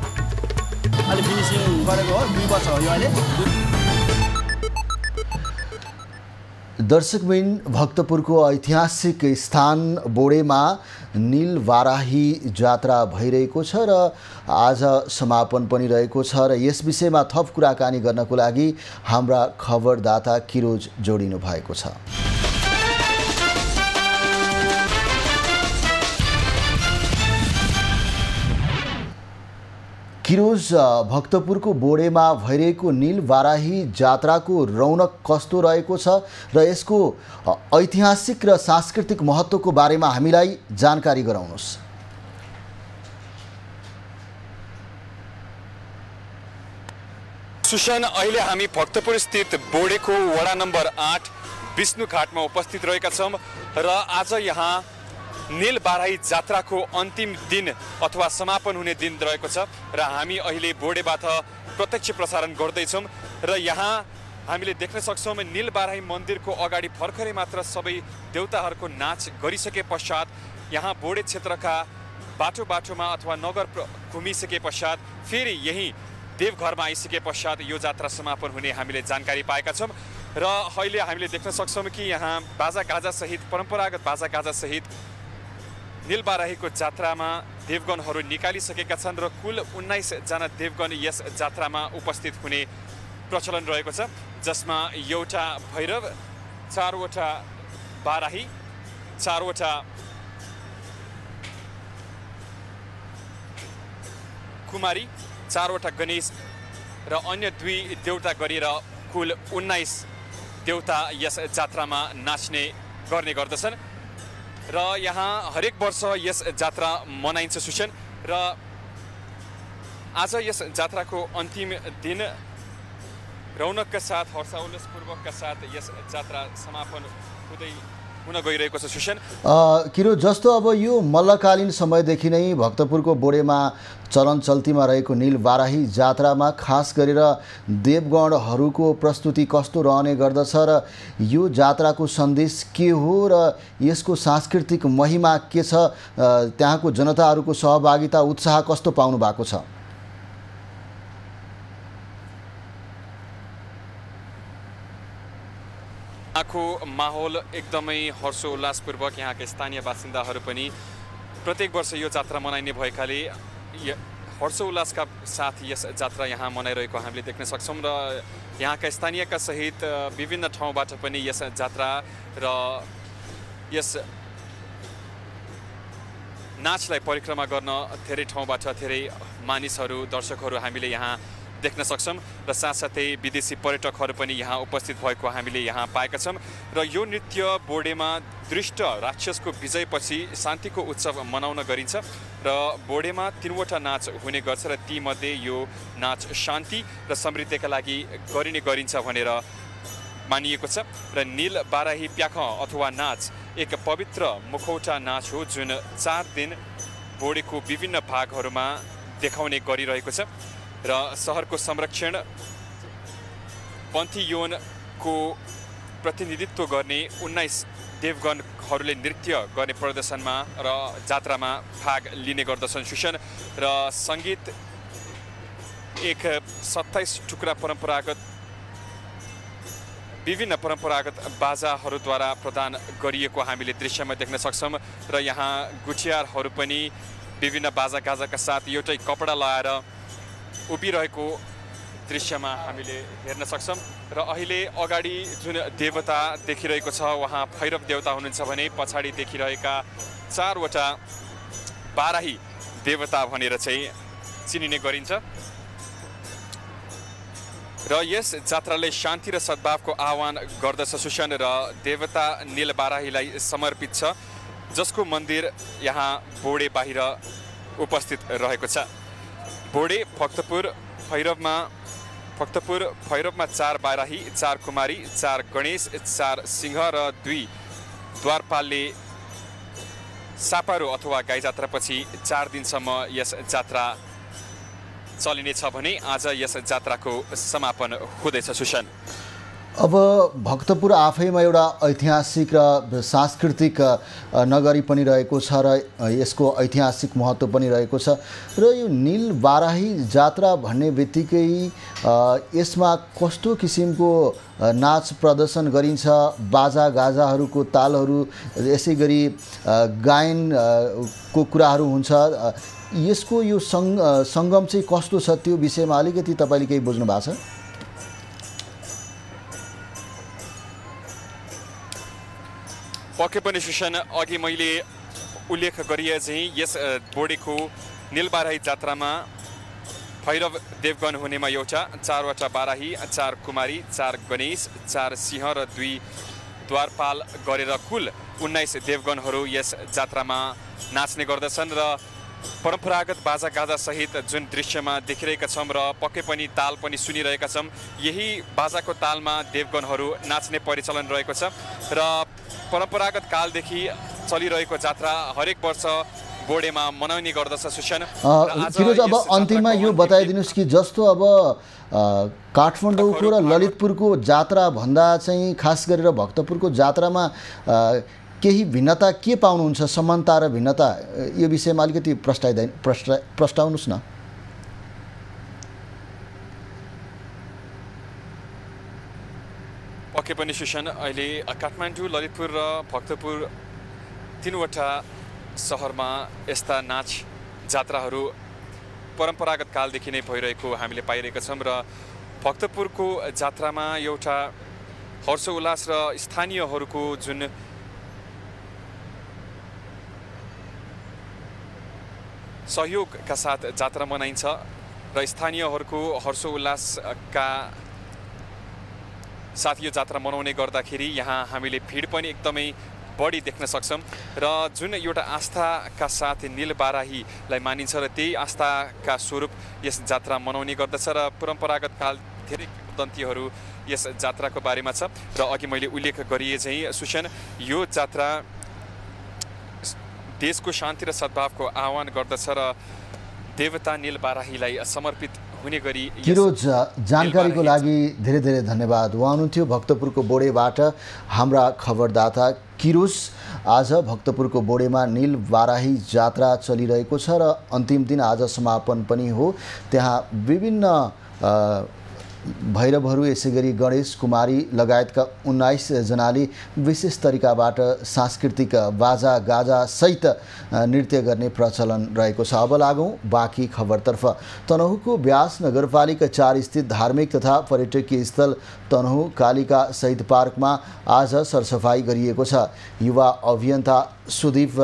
दर्शकबिन भक्तपुरको ऐतिहासिक स्थान बोडेमा नील वाराही जात्रा भइरहेको छ र आज समापन पनि रहेको छ र यस विषयमा थप कुराकानी गर्नको लागि हाम्रा खबरदाता किरोज जोडिनु भएको छ। किरोज भक्तपुरको बोडेमा भइरहेको नील बाराही जात्राको रौनक कस्तो रहेको छ र यसको ऐतिहासिक र सांस्कृतिक महत्त्वको बारेमा हामीलाई जानकारी गराउनुहोस्। सुशन अहिले हामी भक्तपुर स्थित बोडेको वडा नम्बर आठ विष्णु घाटमा उपस्थित रहेका छौँ र आज यहाँ नील बाराही जात्राको अन्तिम दिन अथवा समापन हुने दिन रहेको छ र हामी अहिले बोडेबाट प्रत्यक्ष प्रसारण गर्दैछौँ र यहाँ हामीले देख्न सक्छौँ निल बाराही मन्दिरको अगाडि भर्खरै मात्र सबै देउताहरूको नाच गरिसके पश्चात यहाँ बोडे क्षेत्रका बाटो बाटोमा अथवा नगर घुमिसके पश्चात फेरि यही देवघरमा आइसके पश्चात यो जात्रा समापन हुने हामीले जानकारी पाएका छौँ र अहिले हामीले देख्न सक्छौँ कि यहाँ बाजा गाजा सहित परम्परागत बाजा गाजा निलबाराहीको जात्रामा देवगणहरू निकालिसकेका छन् र कुल उन्नाइसजना देवगण यस जात्रामा उपस्थित हुने प्रचलन रहेको छ जसमा एउटा भैरव चारवटा बाराही चारवटा कुमारी चारवटा गणेश र अन्य दुई देउता गरेर कुल उन्नाइस देउता यस जात्रामा नाच्ने गर्ने गर्दछन्। र यहाँ हरेक वर्ष यस जात्रा मनाइन्छ सुशन र आज यस जात्राको अन्तिम दिन रौनकका साथ हर्षोल्लासपूर्वकका साथ यस जात्रा समापन हुँदै हुन गइरहेको छ किरो जस्तो अब यो मल्लकालीन समयदेखि नै भक्तपुरको बोडेमा चलन चल्तीमा रहेको निल बाराही जात्रामा खास गरेर देवगणहरूको प्रस्तुति कस्तो रहने गर्दछ र यो जात्राको सन्देश के हो र यसको सांस्कृतिक महिमा के छ? त्यहाँको जनताहरूको सहभागिता उत्साह कस्तो पाउनु भएको छ? यहाँको माहौल एकदमै हर्षोल्लासपूर्वक यहाँका स्थानीय बासिन्दाहरू पनि प्रत्येक वर्ष यो जात्रा मनाइने भएकाले हर्षोल्लासका साथ यस जात्रा यहाँ मनाइरहेको हामीले देख्न सक्छौँ र यहाँका स्थानीयका सहित विभिन्न ठाउँबाट पनि यस जात्रा र यस नाचलाई परिक्रमा गर्न धेरै ठाउँबाट धेरै मानिसहरू दर्शकहरू हामीले यहाँ देख्न सक्छौँ र साथसाथै विदेशी पर्यटकहरू पनि यहाँ उपस्थित भएको हामीले यहाँ पाएका छौँ र यो नृत्य बोर्डेमा दृष्ट राक्षसको विजयपछि शान्तिको उत्सव मनाउन गरिन्छ र बोर्डेमा तिनवटा नाच हुने गर्छ र तीमध्ये यो नाच शान्ति र समृद्धिका लागि गरिने गरिन्छ भनेर मानिएको छ र निल बाराही प्याख अथवा नाच एक पवित्र मुखौटा नाच हो जुन चार दिन बोडीको विभिन्न भागहरूमा देखाउने गरिरहेको छ। र सहरको संरक्षण पन्थी यौनको प्रतिनिधित्व गर्ने उन्नाइस देवगणहरूले नृत्य गर्ने प्रदर्शनमा र जात्रामा भाग लिने गर्दछन्। सुशन र सङ्गीत एक सत्ताइस टुक्रा परम्परागत विभिन्न परम्परागत बाजाहरूद्वारा प्रदान गरिएको हामीले दृश्यमा देख्न सक्छौँ र यहाँ गुठियारहरू पनि विभिन्न बाजा गाजाका साथ एउटै कपडा लगाएर उभिरहेको दृश्यमा हामीले हेर्न सक्छौँ र अहिले अगाडि जुन देवता देखिरहेको छ उहाँ भैरव देवता हुनुहुन्छ भने पछाडि देखिरहेका चारवटा बाराही देवता भनेर चाहिँ चिनिने गरिन्छ। र यस जात्राले शान्ति र सद्भावको आह्वान गर्दछ। सुशन र देवता निल बाराहीलाई समर्पित छ जसको मन्दिर यहाँ बोडे बाहिर उपस्थित रहेको छ। बोडे भक्तपुर भैरवमा भक्तपुर भैरवमा चार बाराही चार कुमारी चार गणेश चार सिंह र दुई द्वारपालले सापारो अथवा गाई जात्रापछि चार दिनसम्म यस जात्रा चलिनेछ भने आज यस जात्राको समापन हुँदैछ सुशन। अब भक्तपुर आफैमा एउटा ऐतिहासिक र सांस्कृतिक नगरी पनि रहेको छ र यसको ऐतिहासिक महत्त्व पनि रहेको छ। र यो निल बाराही जात्रा भन्ने बित्तिकै यसमा कस्तो किसिमको नाच प्रदर्शन गरिन्छ बाजा गाजाहरूको तालहरू यसै गरी अ, गायन अ, को कुराहरू हुन्छ यसको यो सङ्ग सङ्गम चाहिँ कस्तो छ त्यो विषयमा अलिकति तपाईँले केही बुझ्नु भएको छ? पक्कै पनि सुशन अघि मैले उल्लेख गरिए चाहिँ यस बोडीको निलबाराही जात्रामा भैरव देवगण हुनेमा एउटा चारवटा बाराही चार कुमारी चार गणेश चार सिंह र दुई द्वारपाल गरेर कुल उन्नाइस देवगणहरू यस जात्रामा नाच्ने गर्दछन् र परम्परागत बाजा गाजा सहित जुन दृश्यमा देखिरहेका छौँ र पक्कै पनि ताल पनि सुनिरहेका छौँ यही बाजाको तालमा देवगणहरू नाच्ने परिचलन रहेको छ र परम्परागत कालदेखि चलिरहेको जात्रा हरेक वर्ष बोडेमा मनाउने गर्दछ सुशन। अब अन्तिममा यो बताइदिनुहोस् कि जस्तो अब काठमाडौँको र ललितपुरको जात्राभन्दा चाहिँ खास गरेर भक्तपुरको जात्रामा केही भिन्नता के पाउनुहुन्छ? समानता र भिन्नता यो विषयमा अलिकति प्रस्ताइदिए प्रस्ता प्रस्ताउनुहोस् न। पक्कै पनि सुशन अहिले काठमाडौँ ललितपुर र भक्तपुर तिनवटा सहरमा यस्ता नाच जात्राहरू परम्परागत कालदेखि नै भइरहेको हामीले पाइरहेका छौँ र भक्तपुरको जात्रामा एउटा हर्षोल्लास र स्थानीयहरूको जुन सहयोगका साथ जात्रा मनाइन्छ र स्थानीयहरूको हर्षोल्लासका साथ यो जात्रा मनाउने गर्दाखेरि यहाँ हामीले भिड पनि एकदमै बढी देख्न सक्छौँ। र जुन एउटा आस्थाका साथ निल बाराहीलाई मानिन्छ र त्यही आस्थाका स्वरूप यस जात्रा मनाउने गर्दछ र परम्परागत काल धेरै किंवदन्तीहरू यस जात्राको बारेमा छ। र अघि मैले उल्लेख गरिए चाहिँ सुशन यो जात्रा देशको शान्ति र सद्भावको आह्वान गर्दछ र देवता निल बाराहीलाई समर्पित हुने गरी किरोज जानकारीको लागि धेरै धेरै धन्यवाद। उहाँ हुनुहुन्थ्यो भक्तपुरको बोडेबाट। हाम्रा खबरदाता किरोज आज भक्तपुरको बोडेमा निल बाराही जात्रा चलिरहेको छ र अन्तिम दिन आज समापन पनि हो। त्यहाँ विभिन्न भैरवहरू यसै गरी गणेश कुमारी लगायतका उन्नाइसजनाले विशेष तरिकाबाट सांस्कृतिक बाजा गाजासहित अ, नृत्य गर्ने प्रचलन रहेको छ। अब लागौँ बाँकी खबरतर्फ। तनहुको ब्यास नगरपालिका चार स्थित धार्मिक तथा पर्यटकीय स्थल तनहु कालिका शहीद पार्कमा आज सरसफाइ गरिएको छ। युवा अभियन्ता सुदीप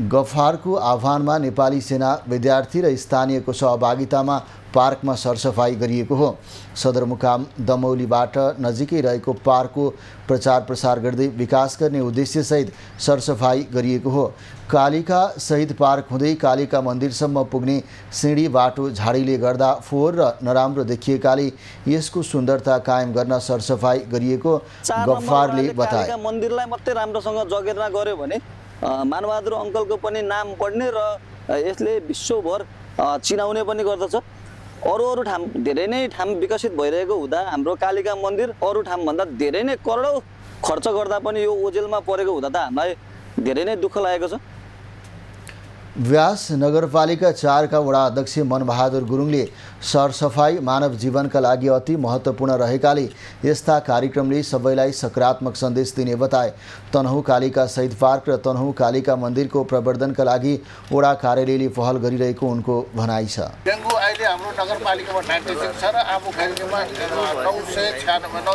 गफारको आह्वानमा नेपाली सेना विद्यार्थी र स्थानीयको सहभागितामा पार्कमा सरसफाइ गरिएको हो। सदरमुकाम दमौलीबाट नजिकै रहेको पार्कको प्रचार प्रसार गर्दै विकास गर्ने उद्देश्यसहित सरसफाइ गरिएको हो। कालिका शहीद पार्क हुँदै कालिका मन्दिरसम्म पुग्ने सिँढी बाटो झाडीले गर्दा फोहोर र नराम्रो देखिएकाले यसको सुन्दरता कायम गर्न सरसफाइ गरिएको गफारले बताए। मन्दिरलाई मात्रै राम्रोसँग जगेर्ना गर्यो भने मानबहादुर अङ्कलको पनि नाम बढ्ने र यसले विश्वभर चिनाउने पनि गर्दछ। अरू अरू ठाउँ धेरै नै ठाउँ विकसित भइरहेको हुँदा हाम्रो कालिका मन्दिर अरू ठाउँभन्दा धेरै नै करोडौँ खर्च गर्दा पनि यो ओझेलमा परेको हुँदा त हामीलाई धेरै नै दुःख लागेको छ। व्यास नगरपालिका चारका वडा अध्यक्ष मनबहादुर गुरुङले सरसफाइ मानव जीवनका लागि अति महत्त्वपूर्ण रहेकाले यस्ता कार्यक्रमले सबैलाई सकारात्मक सन्देश दिने बताए। तनहु कालिका शहीद पार्क र तनहु कालिका मन्दिरको प्रवर्धनका लागि वडा कार्यालयले पहल गरिरहेको उनको भनाइ छ। डेङ्गु अहिले हाम्रो नगरपालिकामा नाइन्टी छ र आबु नौ सय छ्यानब्बे नौ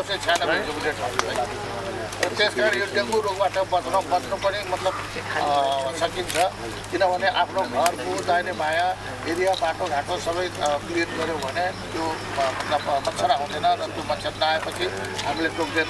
त्यस कारण यो डेङ्गु रोगबाट बच्न बच्नु पनि मतलब सकिन्छ। किनभने आफ्नो घरको दाहिने बायाँ एरिया बाटोघाटो सबै क्लियर गऱ्यो भने त्यो मतलब मच्छर आउँदैन र त्यो मच्छर नआएपछि हामीले टोक्दैन।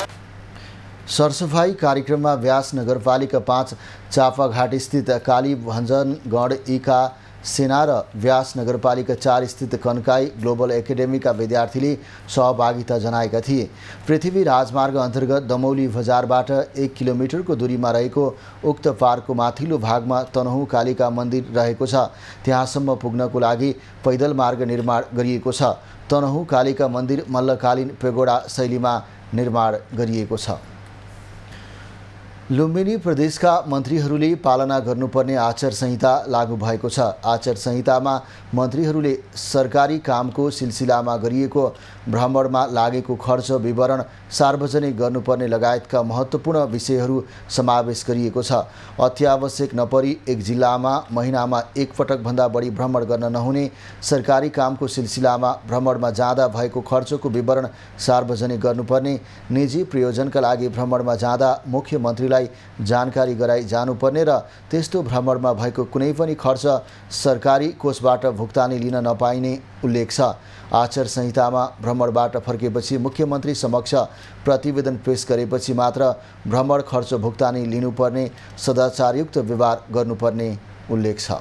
सरसफाइ कार्यक्रममा व्यास नगरपालिका पाँच चापाघाट स्थित काली भञ्जनगढ इका सेना र व्यास नगरपालिका चार स्थित कन्काई ग्लोबल एकाडेमीका विद्यार्थीले सहभागिता जनाएका थिए। पृथ्वी राजमार्ग अन्तर्गत दमौली बजारबाट एक किलोमिटरको दूरीमा रहेको उक्त पार्कको माथिल्लो भागमा तनहु कालिका मन्दिर रहेको छ। त्यहाँसम्म पुग्नको लागि पैदल मार्ग निर्माण गरिएको छ। तनहु कालिका मन्दिर मल्लकालीन पेगोडा शैलीमा निर्माण गरिएको छ। लुम्बिनी प्रदेशका मन्त्रीहरूले पालना गर्नुपर्ने आचार संहिता लागू भएको छ। आचार संहितामा मन्त्रीहरूले सरकारी कामको सिलसिलामा गरिएको भ्रमणमा लागेको खर्च विवरण सार्वजनिक गर्नुपर्ने लगायतका महत्त्वपूर्ण विषयहरू समावेश गरिएको छ। अत्यावश्यक नपरी एक जिल्लामा महिनामा एकपटकभन्दा बढी भ्रमण गर्न नहुने सरकारी कामको सिलसिलामा भ्रमणमा जाँदा भएको खर्चको विवरण सार्वजनिक गर्नुपर्ने निजी प्रयोजनका लागि भ्रमणमा जाँदा मुख्यमन्त्रीलाई जानकारी गराई जानुपर्ने र त्यस्तो भ्रमणमा भएको कुनै पनि खर्च सरकारी कोषबाट भुक्तानी लिन नपाइने उल्लेख छ। आचार संहितामा भ्रमणबाट फर्केपछि मुख्यमन्त्री समक्ष प्रतिवेदन पेश गरेपछि मात्र भ्रमण खर्च भुक्तानी लिनुपर्ने सदाचारयुक्त व्यवहार गर्नुपर्ने उल्लेख छ।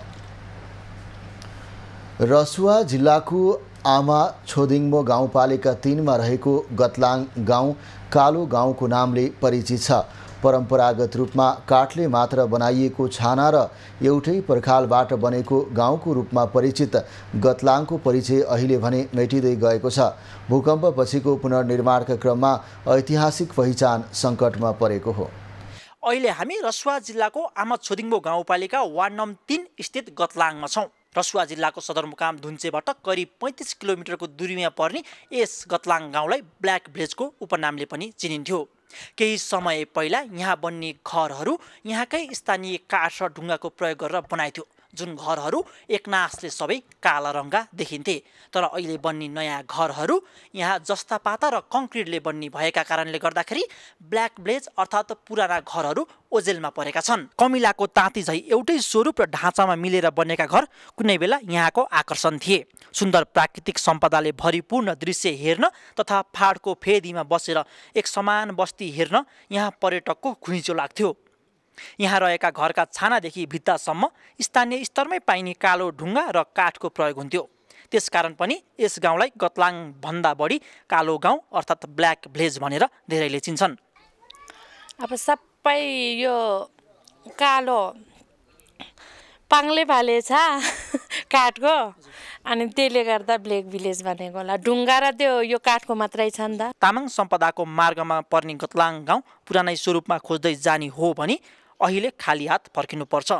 रसुवा जिल्लाको आमा छोदिङमो गाउँपालिका तिनमा रहेको गतलाङ गाउँ कालो गाउँको नामले परिचित छ। परम्परागत रूपमा काठले मात्र बनाइएको छाना र एउटै पर्खालबाट बनेको गाउँको रूपमा परिचित गतलाङको परिचय अहिले भने मेटिँदै गएको छ। भूकम्पपछिको पुनर्निर्माणका क्रममा ऐतिहासिक पहिचान सङ्कटमा परेको हो। अहिले हामी रसुवा जिल्लाको आमा छोदिङ्बो गाउँपालिका वार्ड नम्बर तिन स्थित गतलाङमा छौँ। रसुवा जिल्लाको सदरमुकाम धुन्चेबाट करिब पैँतिस किलोमिटरको दूरीमा पर्ने यस गतलाङ गाउँलाई ब्ल्याक भिलेजको उपनामले पनि चिनिन्थ्यो। केही समय पहिला यहाँ बन्ने घरहरू यहाँकै स्थानीय काठ र ढुङ्गाको प्रयोग गरेर बनाइथ्यो। जुन घरहरू एकनासले सबै काला रङ्गा देखिन्थे तर अहिले बन्ने नयाँ घरहरू यहाँ जस्ता पाता र कङ्क्रिटले बन्ने भएका कारणले गर्दाखेरि ब्ल्याक ब्लेज अर्थात् पुराना घरहरू ओजेलमा परेका छन्। कमिलाको ताँती झै एउटै स्वरूप र ढाँचामा मिलेर बनेका घर कुनै बेला यहाँको आकर्षण थिए। सुन्दर प्राकृतिक सम्पदाले भरिपूर्ण दृश्य हेर्न तथा फाडको फेदीमा बसेर एक समान बस्ती हेर्न यहाँ पर्यटकको घुइँचो लाग्थ्यो। यहाँ रहेका घरका छानादेखि भित्तासम्म स्थानीय स्तरमै पाइने कालो ढुङ्गा र काठको प्रयोग हुन्थ्यो। त्यसकारण पनि यस गाउँलाई गतलाङ भन्दा बढी कालो गाउँ अर्थात् ब्ल्याक भिलेज भनेर धेरैले चिन्छन्। अब सबै यो कालो पाङ्ले भाले छ (laughs) काठको अनि त्यसले गर्दा ब्ल्याक भिलेज भनेको होला। ढुङ्गा र त्यो यो काठको मात्रै छ नि त। तामाङ सम्पदाको मार्गमा पर्ने गतलाङ गाउँ पुरानै स्वरूपमा खोज्दै जाने हो भने अहिले खाली हात फर्किनुपर्छ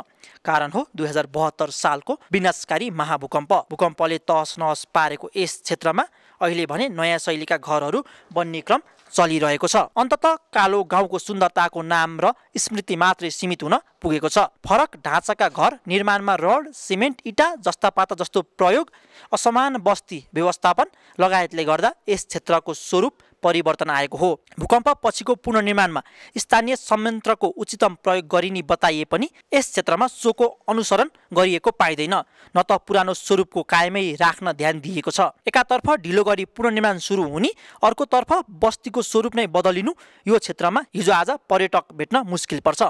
कारण हो दुई हजार बहत्तर सालको विनाशकारी महाभूकम्प। भूकम्पले तहस नहस पारेको यस क्षेत्रमा अहिले भने नयाँ शैलीका घरहरू बन्ने क्रम चलिरहेको छ। अन्तत कालो गाउँको सुन्दरताको नाम र स्मृति मात्रै सीमित हुन पुगेको छ। फरक ढाँचाका घर निर्माणमा रड सिमेन्ट इटा जस्ता पाता जस्तो प्रयोग असमान बस्ती व्यवस्थापन लगायतले गर्दा यस क्षेत्रको स्वरूप परिवर्तन आएको हो। भूकम्प पछिको पुनर्निर्माणमा स्थानीय संयन्त्रको उचितम प्रयोग गरिने बताइए पनि यस क्षेत्रमा सोको अनुसरण गरिएको पाइँदैन। न त पुरानो स्वरूपको कायमै राख्न ध्यान दिएको छ। एकातर्फ ढिलो गरी पुनर्निर्माण सुरु हुने अर्कोतर्फ बस्तीको स्वरूप नै बदलिनु यो क्षेत्रमा हिजो आज पर्यटक भेट्न मुस्किल पर्छ।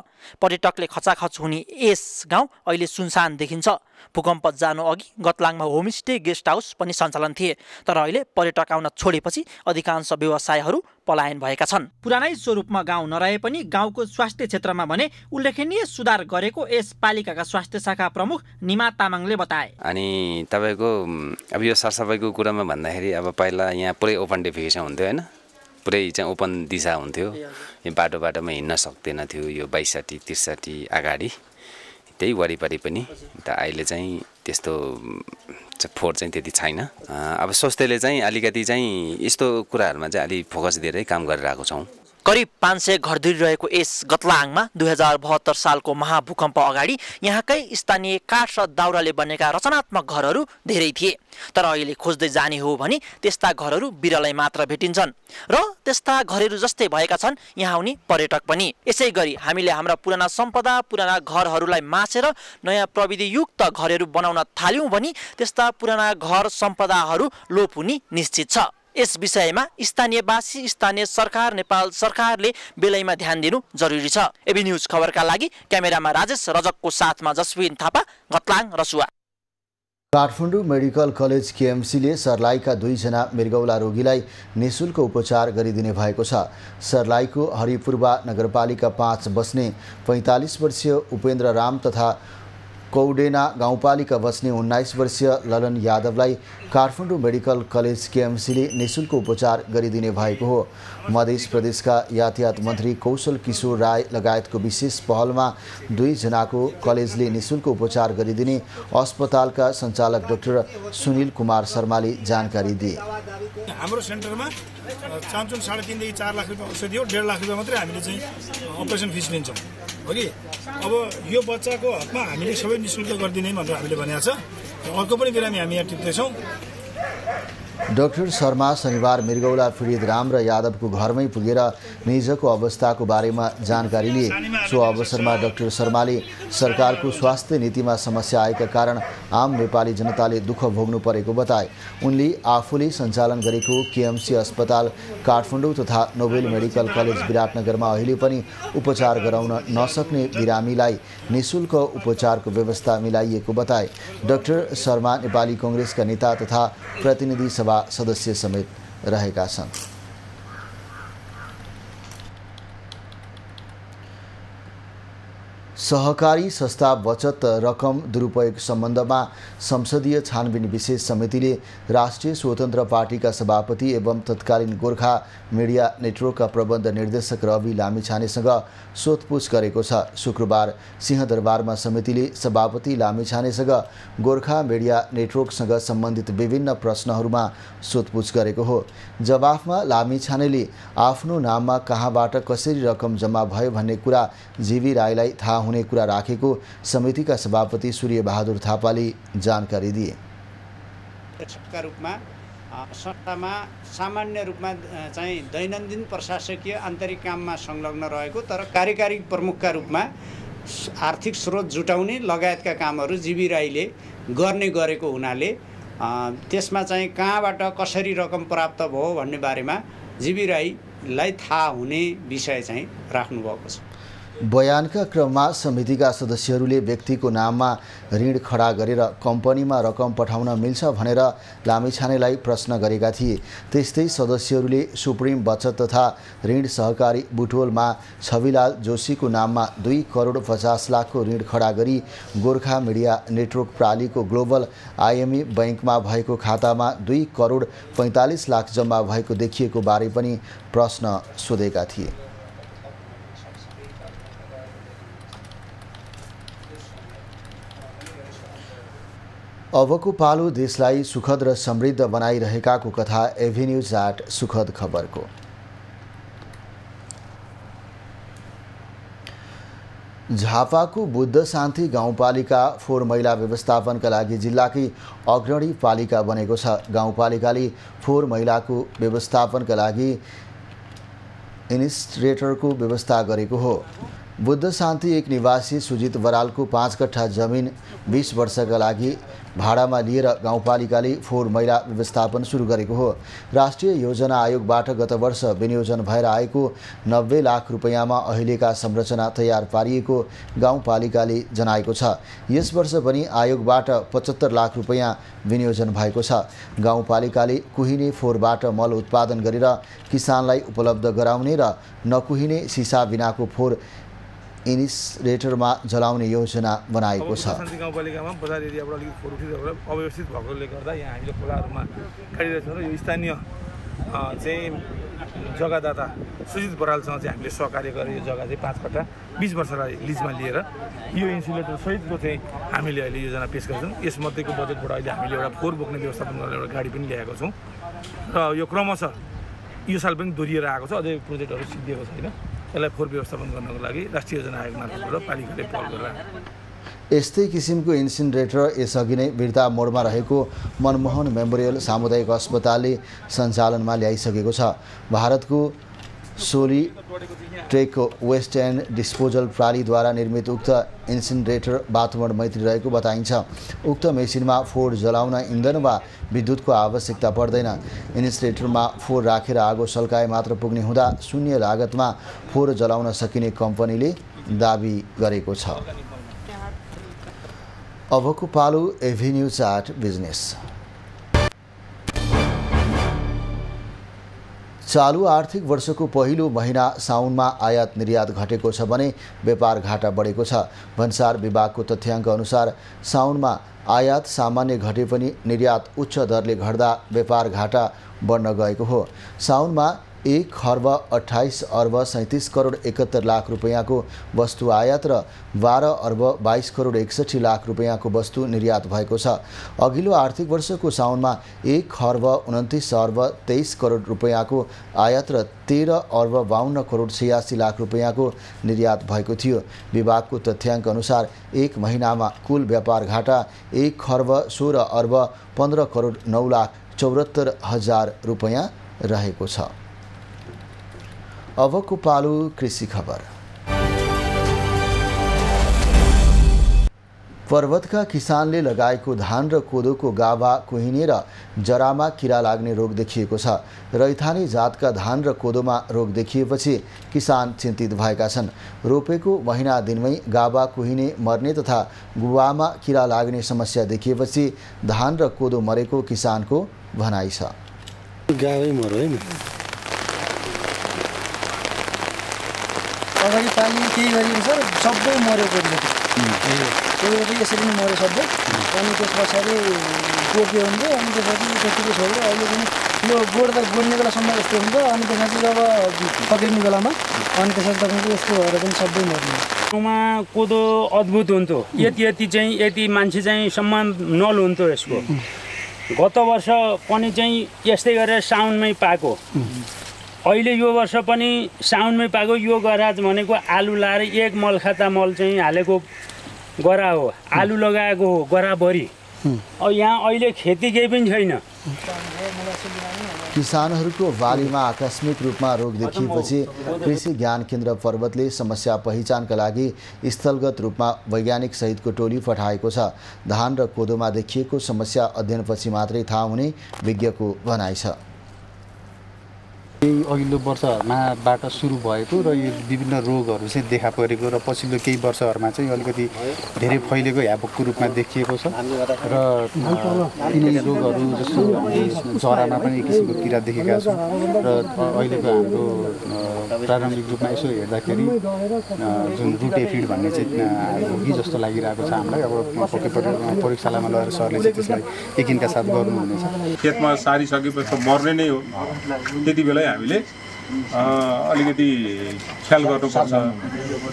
पर्यटकले खचाखच हुने यस गाउँ अहिले सुनसान देखिन्छ। भूकम्प जानु अघि गतलाङमा होमस्टे गेस्ट हाउस पनि सञ्चालन थिए तर अहिले पर्यटक आउन छोडेपछि अधिकांश व्यवसायहरू पलायन भएका छन्। पुरानै स्वरूपमा गाउँ नरहे पनि गाउँको स्वास्थ्य क्षेत्रमा भने उल्लेखनीय सुधार गरेको यस पालिकाका स्वास्थ्य शाखा प्रमुख निमा तामाङले बताए। अनि तपाईँको अब यो सरसफाइको कुरामा भन्दाखेरि अब पहिला यहाँ पुरै ओपन डेफिकेसन हुन्थ्यो होइन? पुरै चाहिँ ओपन दिशा हुन्थ्यो। यो बाटो बाटोमा हिँड्न सक्दैन थियो यो बाइसठी त्रिसठी अगाडि। त्यही वरिपरि पनि त अहिले चाहिँ त्यस्तो फोहोर चाहिँ त्यति छैन। अब स्वास्थ्यले चाहिँ अलिकति चाहिँ यस्तो कुराहरूमा चाहिँ अलिक फोकस दिएरै काम गरिरहेको छौँ। करिब पाँच सय घरधुरी रहेको यस गतलाङमा दुई हजार बहत्तर सालको महाभूकम्प अगाडि यहाँकै स्थानीय काठ र दाउराले बनेका रचनात्मक घरहरू धेरै थिए। तर अहिले खोज्दै जाने हो भने त्यस्ता घरहरू बिरलै मात्र भेटिन्छन् र त्यस्ता घरहरू जस्तै भएका छन् यहाँ आउने पर्यटक पनि। यसै गरी हामीले हाम्रा पुराना सम्पदा पुराना घरहरूलाई मासेर नयाँ प्रविधियुक्त घरहरू बनाउन थाल्यौँ भने त्यस्ता पुराना घर सम्पदाहरू लोप हुने निश्चित छ। यस विषयमा स्थानीयवासी स्थानीय सरकार नेपाल सरकारले बेलैमा ध्यान दिनु जरुरी छ। एबी न्युज खबरका लागि क्यामेरामा राजेश रजकको साथमा जसविन थापा घतलाङ रसुवा। काठमाडौँ मेडिकल कलेज केएमसीले सर्लाहीका दुईजना मृगौला रोगीलाई निशुल्क उपचार गरिदिने भएको छ। सर्लाहीको हरिपूर्वा नगरपालिका पाँच बस्ने पैँतालिस वर्षीय उपेन्द्र राम तथा कौडेना गाउँपालिका बस्ने उन्नाइस वर्षीय ललन यादवलाई काठमाडौँ मेडिकल कलेज केएमसीले निशुल्क उपचार गरिदिने भएको हो। मध्य प्रदेशका यातायात मन्त्री कौशल किशोर राय लगायतको विशेष पहलमा दुईजनाको कलेजले निशुल्क उपचार गरिदिने अस्पतालका सञ्चालक डाक्टर सुनिल कुमार शर्माले जानकारी दिए। हाम्रो सेन्टरमा चान्चुन साढे तिनदेखि चार लाख रुपियाँ औषधि हो डेढ लाख रुपियाँ मात्रै हामीले चाहिँ अपरेसन फिस लिन्छौँ हो कि? अब यो बच्चाको हकमा हामीले सबै नि शुल्क गरिदिने भनेर हामीले भनेको छ। अर्को पनि बिरामी हामी यहाँ टिप्दैछौँ। डाक्टर शर्मा शनिबार मृगौला पीडित राम र यादवको घरमै पुगेर निजको अवस्थाको बारेमा जानकारी लिए। सो अवसरमा डाक्टर शर्माले सरकारको स्वास्थ्य नीतिमा समस्या आएका कारण आम नेपाली जनताले दुःख भोग्नु परेको बताए। उनले आफूले सञ्चालन गरेको केएमसी अस्पताल काठमाडौँ तथा नोबेल मेडिकल कलेज विराटनगरमा अहिले पनि उपचार गराउन नसक्ने बिरामीलाई निशुल्क उपचारको व्यवस्था मिलाइएको बताए। डाक्टर शर्मा नेपाली कङ्ग्रेसका नेता तथा प्रतिनिधि सभा सदस्य समेत रहेका छन्। सहकारी संस्था बचत रकम दुरुपयोग सम्बन्धमा संसदीय छानबिन विशेष समितिले राष्ट्रिय स्वतन्त्र पार्टीका सभापति एवं तत्कालीन गोर्खा मिडिया नेटवर्कका प्रबन्ध निर्देशक रवि लामिछानेसँग सोधपुछ गरेको छ। शुक्रबार सिंहदरबारमा समितिले सभापति लामिछानेसँग गोर्खा मिडिया नेटवर्कसँग सम्बन्धित विभिन्न प्रश्नहरूमा सोधपुछ गरेको हो। जवाफमा लामिछानेले आफ्नो नाममा कहाँबाट कसरी रकम जम्मा भयो भन्ने कुरा जीवी राईलाई थाहा हुने कुरा राखेको समितिका सभापति सूर्य बहादुर थापाले जानकारी दिए। रूपमा संस्थामा सामान्य रूपमा चाहिँ दैनन्दिन प्रशासकीय आन्तरिक काममा संलग्न रहेको तर कार्यकारी प्रमुखका रूपमा आर्थिक स्रोत जुटाउने लगायतका कामहरू जीवी राईले गर्ने गरेको हुनाले त्यसमा चाहिँ कहाँबाट कसरी रकम प्राप्त भयो भन्ने बारेमा जीवी राईलाई थाहा हुने विषय चाहिँ राख्नुभएको छ। बयानका क्रममा समितिका सदस्यहरूले व्यक्तिको नाममा ऋण खडा गरेर कम्पनीमा रकम पठाउन मिल्छ भनेर लामिछानेलाई प्रश्न गरेका थिए। त्यस्तै सदस्यहरूले सुप्रिम बचत तथा ऋण सहकारी बुटोलमा छविलाल जोशीको नाममा दुई करोड पचास लाखको ऋण खडा गरी गोर्खा मिडिया नेटवर्क प्रालीको ग्लोबल आइएमई बैङ्कमा भएको खातामा दुई करोड पैँतालिस लाख जम्मा भएको देखिएको बारे पनि प्रश्न सोधेका थिए। अबको पालो देशलाई सुखद र समृद्ध बनाइरहेकाको कथा एभिन्युज एट सुखद खबरको। झापाको बुद्ध शान्ति गाउँपालिका फोहोर मैला व्यवस्थापनका लागि जिल्लाकै अग्रणी पालिका बनेको छ। गाउँपालिकाले फोहोर मैलाको व्यवस्थापनका लागि इन्स्टिरेटरको व्यवस्था गरेको हो। बुद्ध शान्ति एक निवासी सुजित बरालको पाँच कट्ठा जमिन बिस वर्षका लागि भाडामा लिएर गाउँपालिकाले फोहोर मैला व्यवस्थापन सुरु गरेको हो। राष्ट्रिय योजना आयोगबाट गत वर्ष विनियोजन भएर आएको नब्बे लाख रुपियाँमा अहिलेका संरचना तयार पारिएको गाउँपालिकाले जनाएको छ। यस वर्ष पनि आयोगबाट पचहत्तर लाख रुपियाँ विनियोजन भएको छ। गाउँपालिकाले कुहिने फोहोरबाट मल उत्पादन गरेर किसानलाई उपलब्ध गराउने र नकुहिने सिसा बिनाको फोहोर इनिसरेटरमा जलाउने योजना बनाएको छ गाउँपालिकामा बजार एरियाबाट अलिकति उठिरहेको अव्यवस्थित भएकोले गर्दा यहाँ हामीले खोलाहरूमा काटिरहेछौँ र यो स्थानीय चाहिँ जग्गादाता सुजित बरालसँग चाहिँ हामीले सहकार्य गरेर यो जग्गा चाहिँ पाँच कट्टा बिस वर्षलाई लिजमा लिएर यो इन्सुलेटर सहितको चाहिँ हामीले अहिले योजना पेस गर्छौँ यसमध्येको बजेटबाट अहिले हामीले एउटा फोहोर बोक्ने व्यवस्थापन गर्ने एउटा गाडी पनि ल्याएको छौँ र यो क्रमशः यो साल पनि दोहोरिएर आएको छ अझै प्रोजेक्टहरू सिद्धिएको छैन यसलाई फोहोर व्यवस्थापन गर्नको लागि राष्ट्रिय योजना आयोग मार्फतबाट पालिकाले पहल गरेर यस्तै किसिमको इन्सिनरेटर यसअघि नै बिर्ता मोडमा रहेको मनमोहन मेमोरियल सामुदायिक अस्पतालले सञ्चालनमा ल्याइसकेको छ। भारतको सोली ट्रेक वेस्ट एन्ड डिस्पोजल प्रालीद्वारा निर्मित उक्त इन्सिनरेटर वातावरण मैत्री रहेको बताइन्छ उक्त मेसिनमा फोहोर जलाउन इन्धन वा विद्युतको आवश्यकता पर्दैन इन्सिनरेटरमा फोहोर राखेर आगो सल्काए मात्र पुग्ने हुँदा शून्य लागतमा फोहोर जलाउन सकिने कम्पनीले दाबी गरेको छ अबको पालो एभिन्यू चार्ट बिजनेस चालु आर्थिक वर्षको पहिलो महिना साउनमा आयात निर्यात घटेको छ भने व्यापार घाटा बढेको छ। भन्सार विभागको तथ्याङ्क अनुसार साउनमा आयात सामान्य घटे पनि निर्यात उच्च दरले घट्दा व्यापार घाटा बढ्न गएको हो। साउनमा एक खर्ब अठाइस अर्ब सैँतिस करोड एकहत्तर लाख रुपियाँको वस्तु आयात र बाह्र अर्ब बाइस करोड एकसट्ठी लाख रुपियाँको वस्तु निर्यात भएको छ। अघिल्लो आर्थिक वर्षको साउनमा एक खर्ब उन्तिस अर्ब तेइस करोड रुपियाँको आयात र तेह्र अर्ब बाहन्न करोड छयासी लाख रुपियाँको निर्यात भएको थियो। विभागको तथ्याङ्क अनुसार एक महिनामा कुल व्यापार घाटा एक खर्ब सोह्र अर्ब पन्ध्र करोड नौ लाख चौहत्तर हजार रुपियाँ रहेको छ। अबको पालो कृषि खबर। पर्वतका किसानले लगाएको धान र कोदोको गाभा कुहिने र जरामा किरा लाग्ने रोग देखिएको छ। रैथाने जातका धान र कोदोमा रोग देखिएपछि किसान चिन्तित भएका छन्। रोपेको महिना दिनमै गाभा कुहिने मर्ने तथा गुवामा किरा लाग्ने समस्या देखिएपछि धान र कोदो मरेको किसानको भनाइ छ। अगाडि पानी केही गरिन्छ सर सबै मऱ्यो कोहीपट्टि कोहीपट्टि यसरी नै मऱ्यो सबै अनि त्यस पछाडि गोड्यो हुन्थ्यो अनि त्यसपछि त्यतिकै छोडेर अहिले पनि यो गोड्दा गोड्ने बेलासम्म यस्तो हुन्छ अनि त्यसपछि जब पक्रिने बेलामा अनि त्यसपछि तपाईँको यस्तो भएर पनि सबै मर्ने ठाउँमा कोदो अद्भुत हुन्थ्यो यति यति चाहिँ यति मान्छे चाहिँ सम्मान नल हुन्थ्यो यसको गत वर्ष पनि चाहिँ यस्तै गरेर साउनमै पाएको अहिले यो वर्ष पनि साउनमै पाएको यो गराज भनेको आलु लाएर एक मल खाता मल चाहिँ हालेको गरा हो। आलु लगाएको हो गराभरि अब यहाँ अहिले खेती केही पनि छैन। किसानहरूको बालीमा आकस्मिक रूपमा रोग देखिएपछि कृषि ज्ञान केन्द्र पर्वतले समस्या पहिचानका लागि स्थलगत रूपमा वैज्ञानिक सहितको टोली पठाएको छ। धान र कोदोमा देखिएको समस्या अध्ययनपछि मात्रै थाहा हुने विज्ञको भनाइ छ। यही अघिल्लो वर्षहरूमाबाट सुरु भएको र यो विभिन्न रोगहरू चाहिँ देखा परेको र पछिल्लो केही वर्षहरूमा चाहिँ अलिकति धेरै फैलेको ह्यापकको रूपमा देखिएको छ। र यिनै रोगहरू जस्तो जरामा पनि एक किसिमको किरा देखेका छौँ। र अहिलेको हाम्रो प्रारम्भिक रूपमा यसो हेर्दाखेरि जुन रुटेफिड भन्ने चाहिँ रोगी जस्तो लागिरहेको छ हामीलाई अब पक्कै प्रयोगशालामा लगेर सरले चाहिँ त्यसलाई यकिनका साथ गर्नुहुनेछ। खेतमा सारिसकेपछि मर्ने नै हो। त्यति बेलै हामीले अलिकति ख्याल गर्नुपर्छ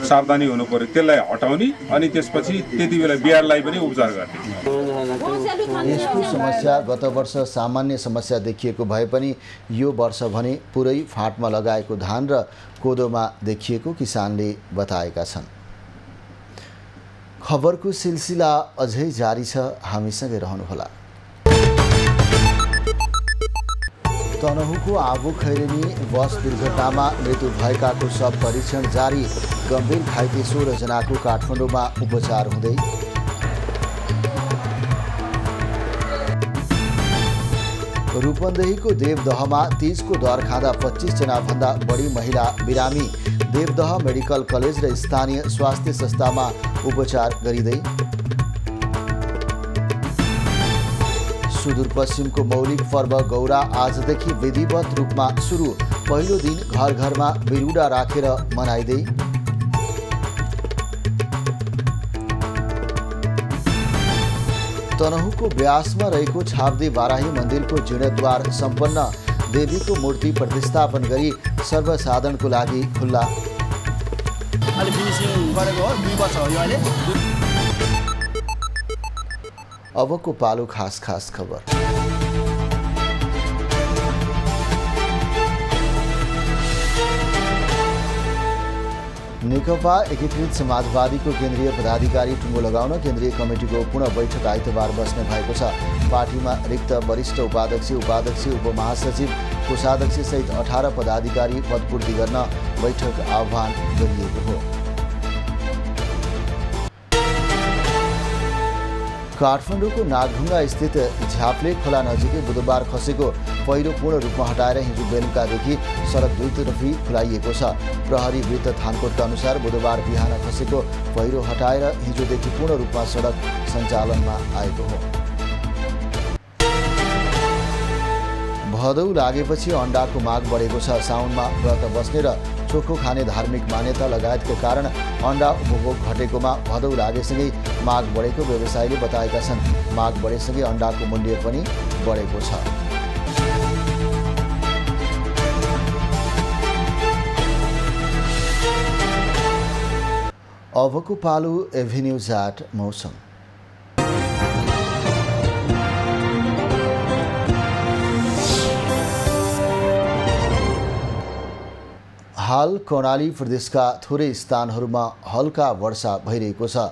सावधानी हुनु पऱ्यो त्यसलाई हटाउने अनि त्यसपछि त्यति बेला बिहारलाई पनि उपचार गर्ने। यसको समस्या गत वर्ष सामान्य समस्या देखिएको भए पनि यो वर्ष भने पुरै फाँटमा लगाएको धान र कोदोमा देखिएको किसानले बताएका छन्। खबरको सिलसिला अझै जारी छ हामीसँगै रहनुहोला। तनहुको आबु खैरेनी बस दुर्घटनामा मृत्यु भएकाको सब परीक्षण जारी। गम्भीर घाइते सोह्रजनाको काठमाडौँमा उपचार हुँदै रूपन्देहीको देवदहमा तिजको दर खाँदा पच्चिसजनाभन्दा बढी महिला बिरामी। देवदह मेडिकल कलेज र स्थानीय स्वास्थ्य संस्थामा उपचार गरिँदै सुदूरपश्चिमको मौलिक पर्व गौरा आजदेखि विधिवत रूपमा सुरु। पहिलो दिन घर घरमा बिरुडा राखेर मनाइँदै तनहुको ब्यासमा रहेको छाप्दे बाराही मन्दिरको जीर्णद्वार सम्पन्न। देवीको मूर्ति प्रतिस्थापन गरी सर्वसाधारणको लागि खुल्ला। अबको पालो खास खास खबर। नेकपा एकीकृत समाजवादीको केन्द्रीय पदाधिकारी टुङ्गो लगाउन केन्द्रीय कमिटीको पुनः बैठक आइतबार बस्ने भएको छ। पार्टीमा रिक्त वरिष्ठ उपाध्यक्ष उपाध्यक्ष उपमहासचिव कोषाध्यक्ष सहित अठार पदाधिकारी पदपूर्ति गर्न बैठक आह्वान गरिएको हो। काठमाडौँको नागढुङ्गा स्थित झ्याप्ले खोला नजिकै बुधबार खसेको पहिरो पूर्ण रूपमा हटाएर हिजो बेलुकादेखि सडक दुईतर्फी खुलाइएको छ। प्रहरी वृत्त थानकोटका अनुसार बुधबार बिहान खसेको पहिरो हटाएर हिजोदेखि पूर्ण रूपमा सडक सञ्चालनमा आएको हो। भदौ लागेपछि अन्डाको माग बढेको छ। साउनमा व्रत बस्ने र चोखो खाने धार्मिक मान्यता लगायतका कारण अन्डा उपभोग घटेकोमा भदौ लागेसँगै माग बढेको व्यवसायीले बताएका छन्। माग बढेसँगै अन्डाको मूल्य पनि बढेको छ। अबको पालो एभिन्युज एट मौसम। हाल कर्णाली प्रदेशका थोरै स्थानहरूमा हल्का वर्षा भइरहेको छ।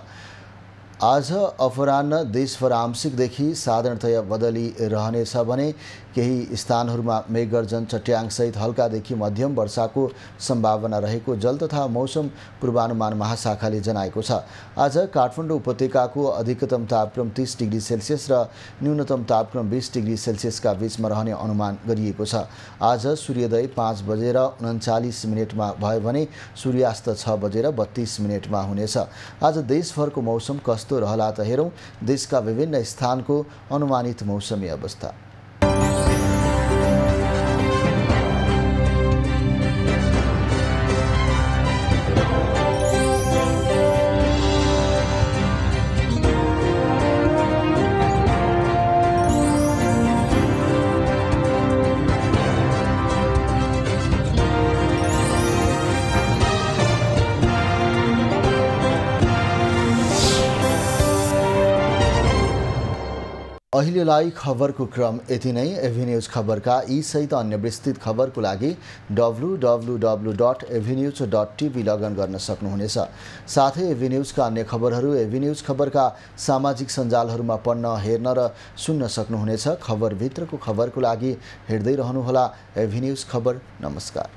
आज अपराह्न देशभर आंशिकदेखि साधारणतया बदली रहनेछ भने केही स्थानहरूमा मेघगर्जन चट्याङसहित हल्कादेखि मध्यम वर्षाको सम्भावना रहेको जल तथा मौसम पूर्वानुमान महाशाखाले जनाएको छ। आज काठमाडौँ उपत्यकाको अधिकतम तापक्रम तिस डिग्री सेल्सियस र न्यूनतम तापक्रम बिस डिग्री सेल्सियसका बिचमा रहने अनुमान गरिएको छ। आज सूर्योदय पाँच बजेर उन्चालिस मिनटमा भयो भने सूर्यास्त छ बजेर बत्तिस मिनटमा हुनेछ। आज देशभरको मौसम कस्तो रहला त हेरौँ देशका विभिन्न स्थानको अनुमानित मौसमी अवस्था। अहिलेलाई खबरको क्रम यति नै। एभी न्युज खबरका यी सहित अन्य विस्तृत खबरको लागि W W W dot AV news dot TV log on गर्न सक्नुहुनेछ। साथै एभी न्युजका अन्य खबरहरू एभी न्युज खबरका सामाजिक सञ्जालहरूमा पढ्न हेर्न र सुन्न सक्नुहुनेछ। खबरभित्रको खबरको लागि हेर्दै रहनुहोला एभी न्युज खबर। नमस्कार।